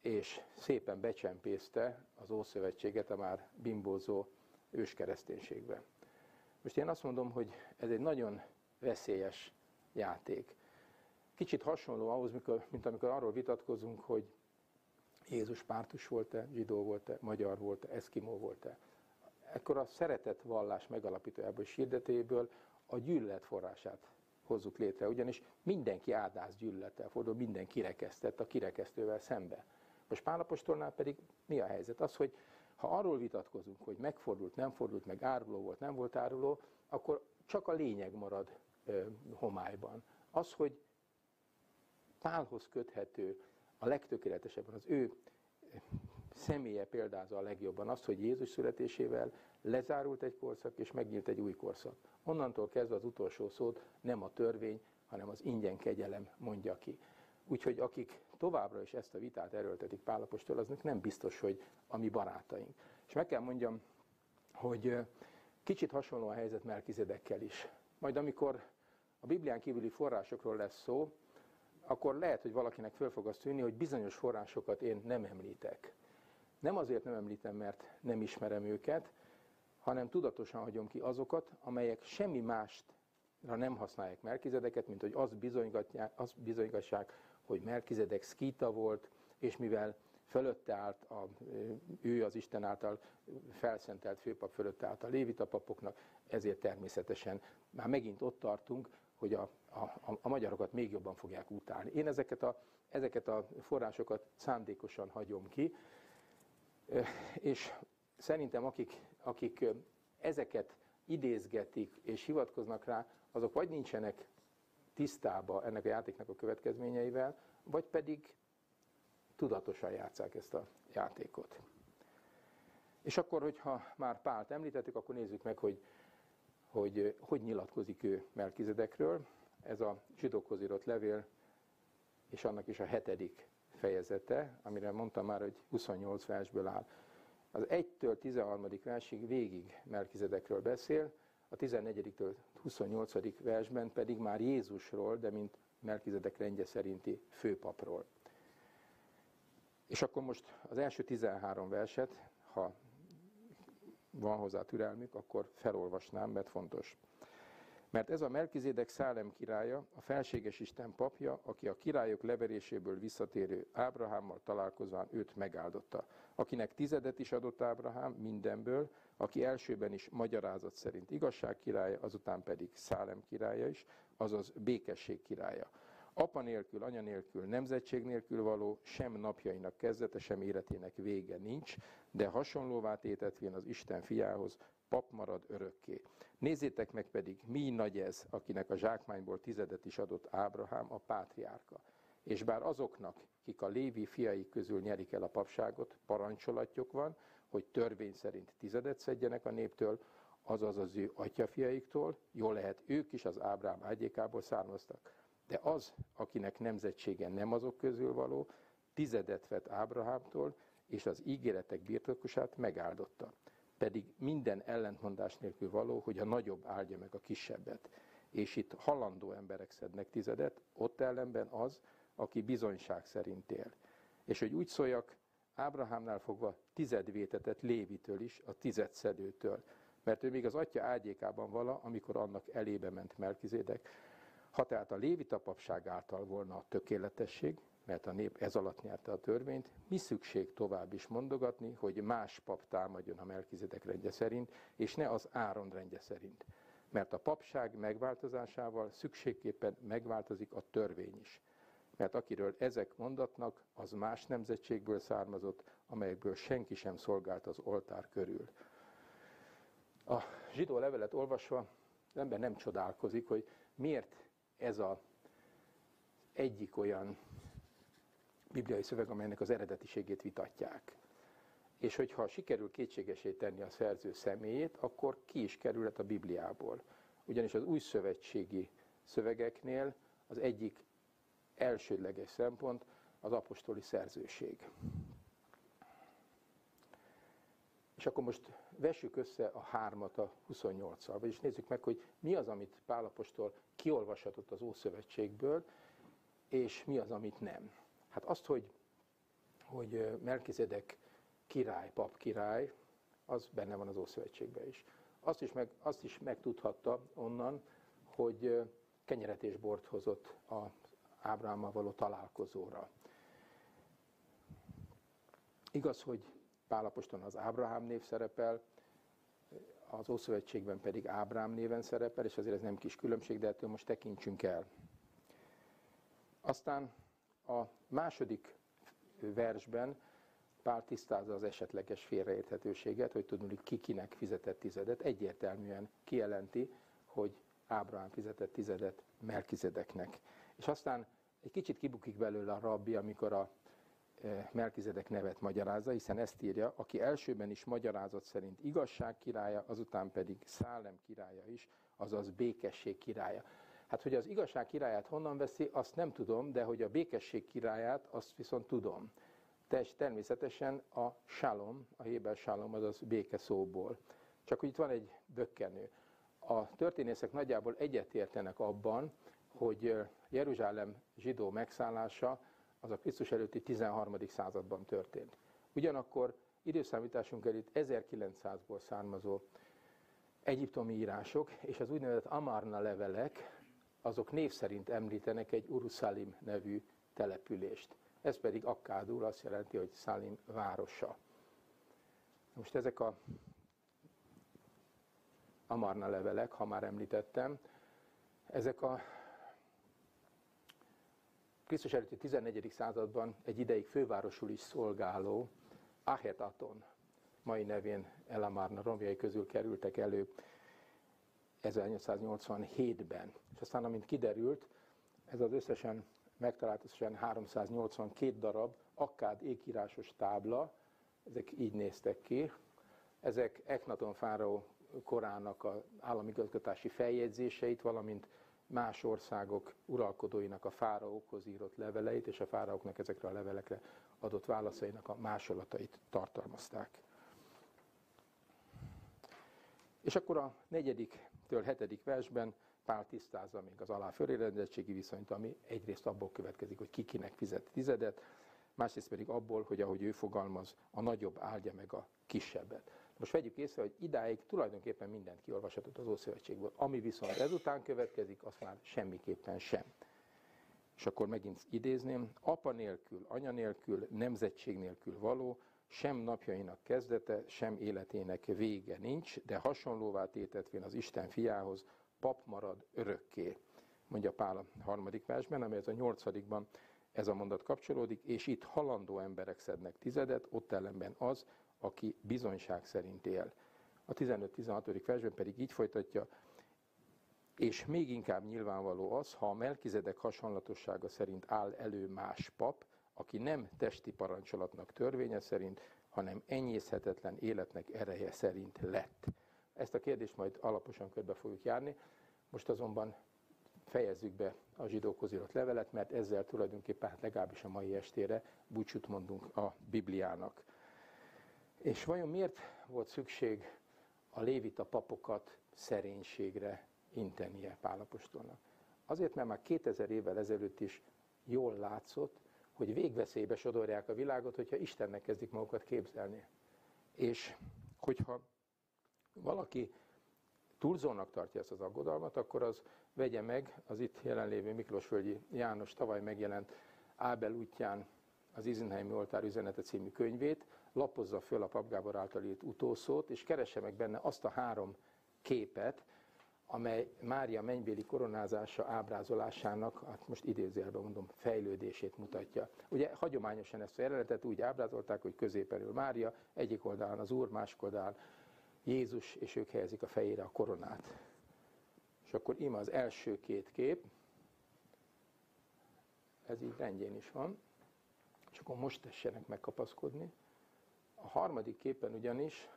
Speaker 1: és szépen becsempészte az Ószövetséget a már bimbózó őskereszténységbe. Most én azt mondom, hogy ez egy nagyon veszélyes játék. Kicsit hasonló ahhoz, mint amikor arról vitatkozunk, hogy Jézus pártus volt-e, zsidó volt-e, magyar volt-e, eszkimó volt-e. Ekkor a szeretet vallás megalapítójából és hirdetéből a gyűlölet forrását hozzuk létre, ugyanis mindenki áldász gyűlölettel fordul, minden kirekesztett a kirekesztővel szembe. Most Pálapostolnál pedig mi a helyzet? Az, hogy ha arról vitatkozunk, hogy megfordult, nem fordult, meg áruló volt, nem volt áruló, akkor csak a lényeg marad ö, homályban. Az, hogy Pálhoz köthető a legtökéletesebben az ő személye példázza a legjobban azt, hogy Jézus születésével lezárult egy korszak, és megnyílt egy új korszak. Onnantól kezdve az utolsó szót nem a törvény, hanem az ingyen kegyelem mondja ki. Úgyhogy akik továbbra is ezt a vitát erőltetik Pálapostól, aznak nem biztos, hogy a mi barátaink. És meg kell mondjam, hogy kicsit hasonló a helyzet Melkizedekkel is. Majd amikor a Biblián kívüli forrásokról lesz szó, akkor lehet, hogy valakinek föl fog azt tűnni, hogy bizonyos forrásokat én nem említek. Nem azért nem említem, mert nem ismerem őket, hanem tudatosan hagyom ki azokat, amelyek semmi mástra nem használják Melkizedeket, mint hogy azt bizonygatják, hogy Melkizedek szkíta volt, és mivel fölötte állt, a, ő az Isten által felszentelt főpap fölötte állt a lévita papoknak, ezért természetesen már megint ott tartunk, hogy a, a, a magyarokat még jobban fogják utálni. Én ezeket a, ezeket a forrásokat szándékosan hagyom ki, és szerintem akik, akik ezeket idézgetik és hivatkoznak rá, azok vagy nincsenek tisztába ennek a játéknak a következményeivel, vagy pedig tudatosan játszák ezt a játékot. És akkor, hogyha már Pált említettük, akkor nézzük meg, hogy hogy hogy nyilatkozik ő Melkizedekről. Ez a zsidókhoz írott levél, és annak is a hetedik fejezete, amire mondtam már, hogy 28 versből áll. Az 1-től 13. versig végig Melkizedekről beszél, a 14-től 28. versben pedig már Jézusról, de mint Melkizedek rendje szerinti főpapról. És akkor most az első 13 verset, ha van hozzá türelmük, akkor felolvasnám, mert fontos. Mert ez a Melkizédek Szálem királya, a felséges Isten papja, aki a királyok leveréséből visszatérő Ábrahámmal találkozván őt megáldotta, akinek tizedet is adott Ábrahám mindenből, aki elsőben is magyarázat szerint igazság királya, azután pedig Szálem királya is, azaz békesség királya. Apa nélkül, anya nélkül, nemzetség nélkül való, sem napjainak kezdete, sem életének vége nincs, de hasonlóvá tétetvén az Isten fiához, pap marad örökké. Nézzétek meg pedig, mi nagy ez, akinek a zsákmányból tizedet is adott Ábrahám, a pátriárka. És bár azoknak, kik a Lévi fiai közül nyerik el a papságot, parancsolatjuk van, hogy törvény szerint tizedet szedjenek a néptől, azaz az ő atyafiaiktól, jól lehet, ők is az Ábrám ágyékából származtak de az, akinek nemzetsége nem azok közül való, tizedet vett Ábrahámtól, és az ígéretek birtokosát megáldotta. Pedig minden ellentmondás nélkül való, hogy a nagyobb áldja meg a kisebbet. És itt halandó emberek szednek tizedet, ott ellenben az, aki bizonyság szerint él. És hogy úgy szóljak, Ábrahámnál fogva tizedvétetett Lévitől is, a tizedszedőtől. Mert ő még az atya ágyékában vala, amikor annak elébe ment Melkizédek. Ha tehát a lévita papság által volna a tökéletesség, mert a nép ez alatt nyerte a törvényt, mi szükség tovább is mondogatni, hogy más pap támadjon a Melkizedek rendje szerint, és ne az Áron rendje szerint. Mert a papság megváltozásával szükségképpen megváltozik a törvény is. Mert akiről ezek mondatnak, az más nemzetségből származott, amelyekből senki sem szolgált az oltár körül. A zsidó levelet olvasva az ember nem csodálkozik, hogy miért ez a egyik olyan bibliai szöveg, amelynek az eredetiségét vitatják. És hogyha sikerül kétségesé tenni a szerző személyét, akkor ki is kerülhet a Bibliából. Ugyanis az új szövetségi szövegeknél az egyik elsődleges szempont az apostoli szerzőség. És akkor most vessük össze a hármat a 28-szal, vagyis nézzük meg, hogy mi az, amit Pálapostól kiolvashatott az Ószövetségből, és mi az, amit nem. Hát azt, hogy, hogy Melkizedek király, pap király, az benne van az Ószövetségben is. Azt is, meg, azt is megtudhatta onnan, hogy kenyeret és bort hozott a Ábrámmal való találkozóra. Igaz, hogy Pálaposton az Ábrahám név szerepel, az Ószövetségben pedig Ábrám néven szerepel, és azért ez nem kis különbség, de ettől most tekintsünk el. Aztán a második versben Pál tisztázza az esetleges félreérthetőséget, hogy tudni, ki kinek fizetett tizedet. Egyértelműen kijelenti, hogy Ábrahám fizetett tizedet Melkizedeknek. És aztán egy kicsit kibukik belőle a rabbi, amikor a e, Melkizedek nevet magyarázza, hiszen ezt írja, aki elsőben is magyarázat szerint igazság királya, azután pedig Szálem királya is, azaz békesség királya. Hát, hogy az igazság királyát honnan veszi, azt nem tudom, de hogy a békesség királyát, azt viszont tudom. Természetesen a shalom, a héber shalom, azaz béke szóból. Csak hogy itt van egy bökkenő. A történészek nagyjából egyetértenek abban, hogy Jeruzsálem zsidó megszállása az a Krisztus előtti 13. században történt. Ugyanakkor időszámításunk előtt 1900-ból származó egyiptomi írások és az úgynevezett Amarna levelek, azok név szerint említenek egy Urusalim nevű települést. Ez pedig Akkádul azt jelenti, hogy Salim városa. Most ezek a Amarna levelek, ha már említettem, ezek a Krisztus előtti 14. században egy ideig fővárosul is szolgáló Ahetaton, mai nevén Elamarna romjai közül kerültek elő 1887-ben. És aztán, amint kiderült, ez az összesen megtalált összesen 382 darab akkád ékírásos tábla, ezek így néztek ki. Ezek Eknaton fáraó korának az államigazgatási feljegyzéseit, valamint más országok uralkodóinak a fáraókhoz írott leveleit, és a fáraóknak ezekre a levelekre adott válaszainak a másolatait tartalmazták. És akkor a negyedik től hetedik versben Pál tisztázza még az alá fölérendettségi viszonyt, ami egyrészt abból következik, hogy ki kinek fizet tizedet, másrészt pedig abból, hogy ahogy ő fogalmaz, a nagyobb áldja meg a kisebbet. Most vegyük észre, hogy idáig tulajdonképpen mindent kiolvashatott az Ószövetségből. Ami viszont ezután következik, az már semmiképpen sem. És akkor megint idézném, apa nélkül, anya nélkül, nemzetség nélkül való, sem napjainak kezdete, sem életének vége nincs, de hasonlóvá tétetvén az Isten fiához, pap marad örökké, mondja Pál a harmadik versben, amely ez a nyolcadikban ez a mondat kapcsolódik, és itt halandó emberek szednek tizedet, ott ellenben az, aki bizonyság szerint él. A 15-16. versben pedig így folytatja, és még inkább nyilvánvaló az, ha a Melkizedek hasonlatossága szerint áll elő más pap, aki nem testi parancsolatnak törvénye szerint, hanem enyészhetetlen életnek ereje szerint lett. Ezt a kérdést majd alaposan körbe fogjuk járni. Most azonban fejezzük be a zsidókhoz írott levelet, mert ezzel tulajdonképpen hát legalábbis a mai estére búcsút mondunk a Bibliának. És vajon miért volt szükség a lévita papokat szerénységre intenie Pálapostolnak? Azért, mert már 2000 évvel ezelőtt is jól látszott, hogy végveszélybe sodorják a világot, hogyha Istennek kezdik magukat képzelni. És hogyha valaki túlzónak tartja ezt az aggodalmat, akkor az vegye meg az itt jelenlévő Miklósvölgyi János tavaly megjelent Ábel útján az Izenheimi Oltár üzenete című könyvét, lapozza föl a Pap Gábor által írt utószót, és keresse meg benne azt a három képet, amely Mária mennybéli koronázása ábrázolásának, hát most idézőjelben mondom, fejlődését mutatja. Ugye hagyományosan ezt a jelenetet úgy ábrázolták, hogy középen ül Mária, egyik oldalán az Úr, másik oldalán Jézus, és ők helyezik a fejére a koronát. És akkor ima az első két kép, ez így rendjén is van, és akkor most tessenek megkapaszkodni. A harmadik képen ugyanis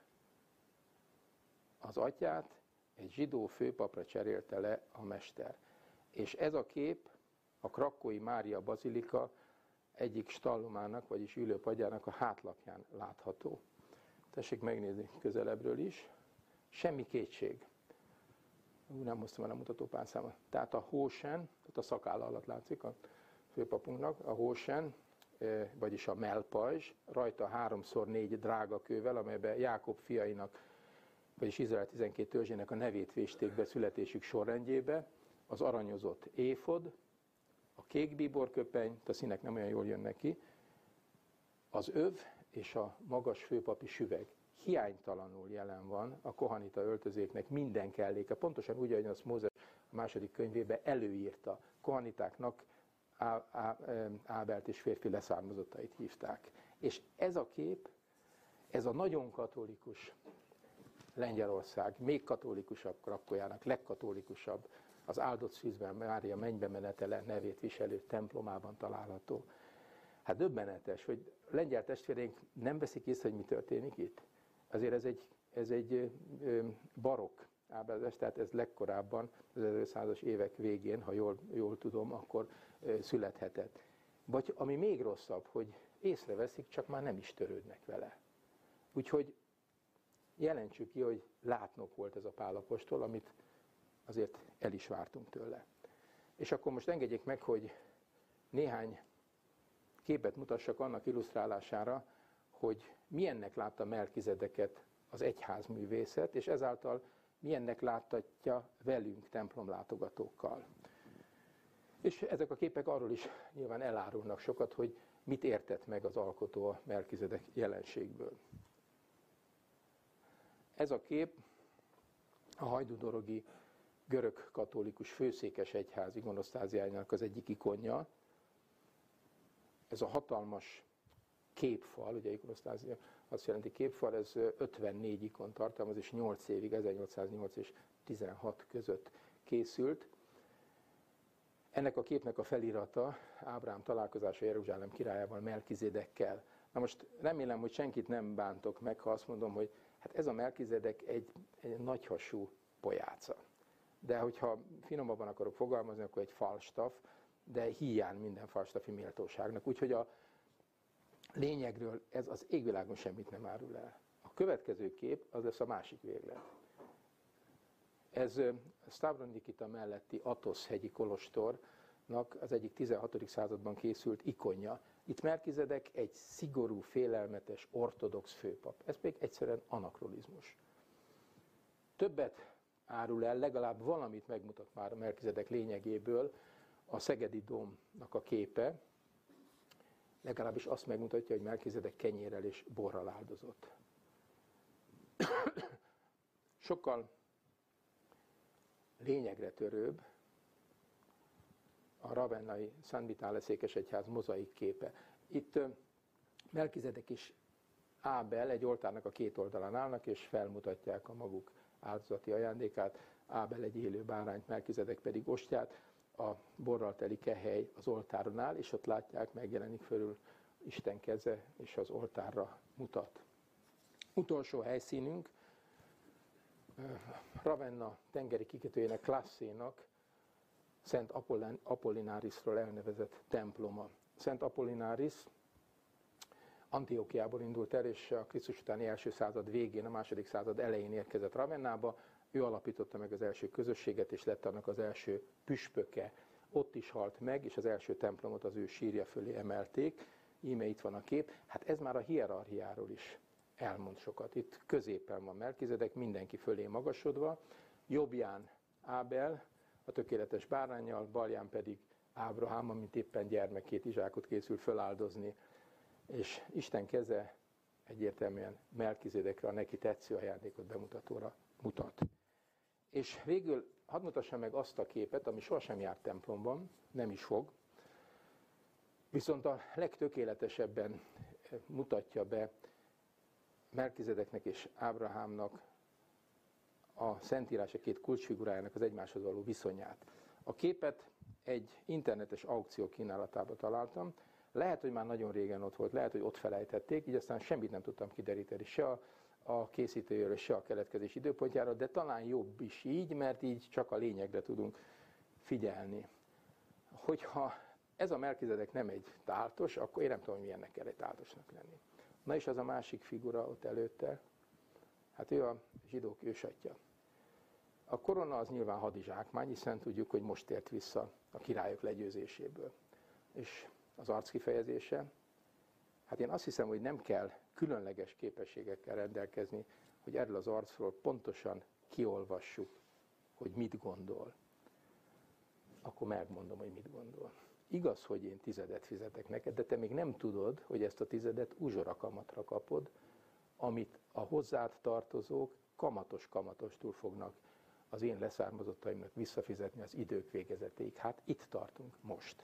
Speaker 1: az atyát egy zsidó főpapra cserélte le a mester. És ez a kép a Krakói Mária Bazilika egyik stallomának, vagyis ülőpadjának a hátlapján látható. Tessék megnézni közelebbről is. Semmi kétség. Úgy nem hoztam el a mutatópánszámot. Tehát a hósen, ott a szakálla alatt látszik a főpapunknak, a hósen, eh, vagyis a melpajzs, rajta háromszor négy drága kővel, amelyben Jákob fiainak, vagyis Izrael 12 törzsének a nevét vésték be születésük sorrendjébe, az aranyozott éfod, a kék bíborköpeny, a színek nem olyan jól jönnek ki, az öv és a magas főpapi süveg hiánytalanul jelen van a kohanita öltözéknek minden kelléke, pontosan úgy, ahogy azt Mózes a második könyvében előírta. Kohanitáknak Á, Ábelt és férfi leszármazottait hívták. És ez a kép, ez a nagyon katolikus Lengyelország, még katolikusabb Krakójának, legkatolikusabb, az áldott szűzben Mária mennybe menetele nevét viselő templomában található. Hát döbbenetes, hogy lengyel testvéreink nem veszik észre, hogy mi történik itt. Azért ez egy, ez egy barokk ábrázolás, tehát ez legkorábban, az 1500-as évek végén, ha jól, jól tudom, akkor születhetett. Vagy ami még rosszabb, hogy észreveszik, csak már nem is törődnek vele. Úgyhogy jelentsük ki, hogy látnok volt ez a pálapostól, amit azért el is vártunk tőle. És akkor most engedjék meg, hogy néhány képet mutassak annak illusztrálására, hogy milyennek látta Melkizedeket az egyház művészet, és ezáltal milyennek láttatja velünk templomlátogatókkal. És ezek a képek arról is nyilván elárulnak sokat, hogy mit értett meg az alkotó a Melkizedek jelenségből. Ez a kép a hajdudorogi görög katolikus főszékes egyház igonosztáziájának az egyik ikonja. Ez a hatalmas képfal, ugye ikonosztázia azt jelenti képfal, ez 54 ikon tartalmaz, és 8 évig, 1808 és 16 között készült. Ennek a képnek a felirata Ábrám találkozása Jeruzsálem királyával Melkizedekkel. Na most remélem, hogy senkit nem bántok meg, ha azt mondom, hogy hát ez a Melkizedek egy, egy nagyhasú pojáca. De hogyha finomabban akarok fogalmazni, akkor egy falstaf, de hiány minden falstafi méltóságnak. Úgyhogy a, lényegről ez az égvilágon semmit nem árul el. A következő kép az lesz a másik véglet. Ez Stavronikita melletti Atosz hegyi kolostornak az egyik 16. században készült ikonja. Itt Melkizedek egy szigorú, félelmetes, ortodox főpap. Ez még egyszerűen anakronizmus. Többet árul el, legalább valamit megmutat már a Melkizedek lényegéből a Szegedi Dómnak a képe, legalábbis azt megmutatja, hogy Melkizedek kenyérrel és borral áldozott. Sokkal lényegre törőbb a Ravennai Szent Vitale székesegyház mozaik képe. Itt Melkizedek is Ábel egy oltárnak a két oldalán állnak, és felmutatják a maguk áldozati ajándékát. Ábel egy élő bárányt, Melkizedek pedig ostját a borral teli kehely az oltáron áll, és ott látják, megjelenik fölül Isten keze, és az oltárra mutat. Utolsó helyszínünk, Ravenna tengeri kikötőjének klasszénak Szent Apollinárisról elnevezett temploma. Szent Apollináris Antiokiából indult el, és a Krisztus utáni első század végén, a második század elején érkezett Ravennába, ő alapította meg az első közösséget, és lett annak az első püspöke. Ott is halt meg, és az első templomot az ő sírja fölé emelték. Íme itt van a kép. Hát ez már a hierarchiáról is elmond sokat. Itt középen van Melkizedek, mindenki fölé magasodva, jobbján Ábel, a tökéletes bárányjal, balján pedig Ábrahám, amint éppen gyermekét, Izsákot készül föláldozni, és Isten keze egyértelműen Melkizedekre a neki tetsző ajándékot bemutatóra mutat. És végül hadd mutassam meg azt a képet, ami sohasem járt templomban, nem is fog, viszont a legtökéletesebben mutatja be Melkizedeknek és Ábrahámnak a Szentírás két kulcsfigurájának az egymáshoz való viszonyát. A képet egy internetes aukció kínálatába találtam. Lehet, hogy már nagyon régen ott volt, lehet, hogy ott felejtették, így aztán semmit nem tudtam kideríteni, se a, a készítőjéről, se a keletkezés időpontjára, de talán jobb is így, mert így csak a lényegre tudunk figyelni. Hogyha ez a Melkizedek nem egy táltos, akkor én nem tudom, milyennek kell egy táltosnak lenni. Na és az a másik figura ott előtte, hát ő a zsidók ősatja. A korona az nyilván hadizsákmány, hiszen tudjuk, hogy most tért vissza a királyok legyőzéséből. És az arc kifejezése, hát én azt hiszem, hogy nem kell különleges képességekkel rendelkezni, hogy erről az arcról pontosan kiolvassuk, hogy mit gondol. Akkor megmondom, hogy mit gondol. Igaz, hogy én tizedet fizetek neked, de te még nem tudod, hogy ezt a tizedet uzsorakamatra kapod, amit a hozzád tartozók kamatos kamatostul fognak az én leszármazottaimnak visszafizetni az idők végezetéig. Hát itt tartunk most.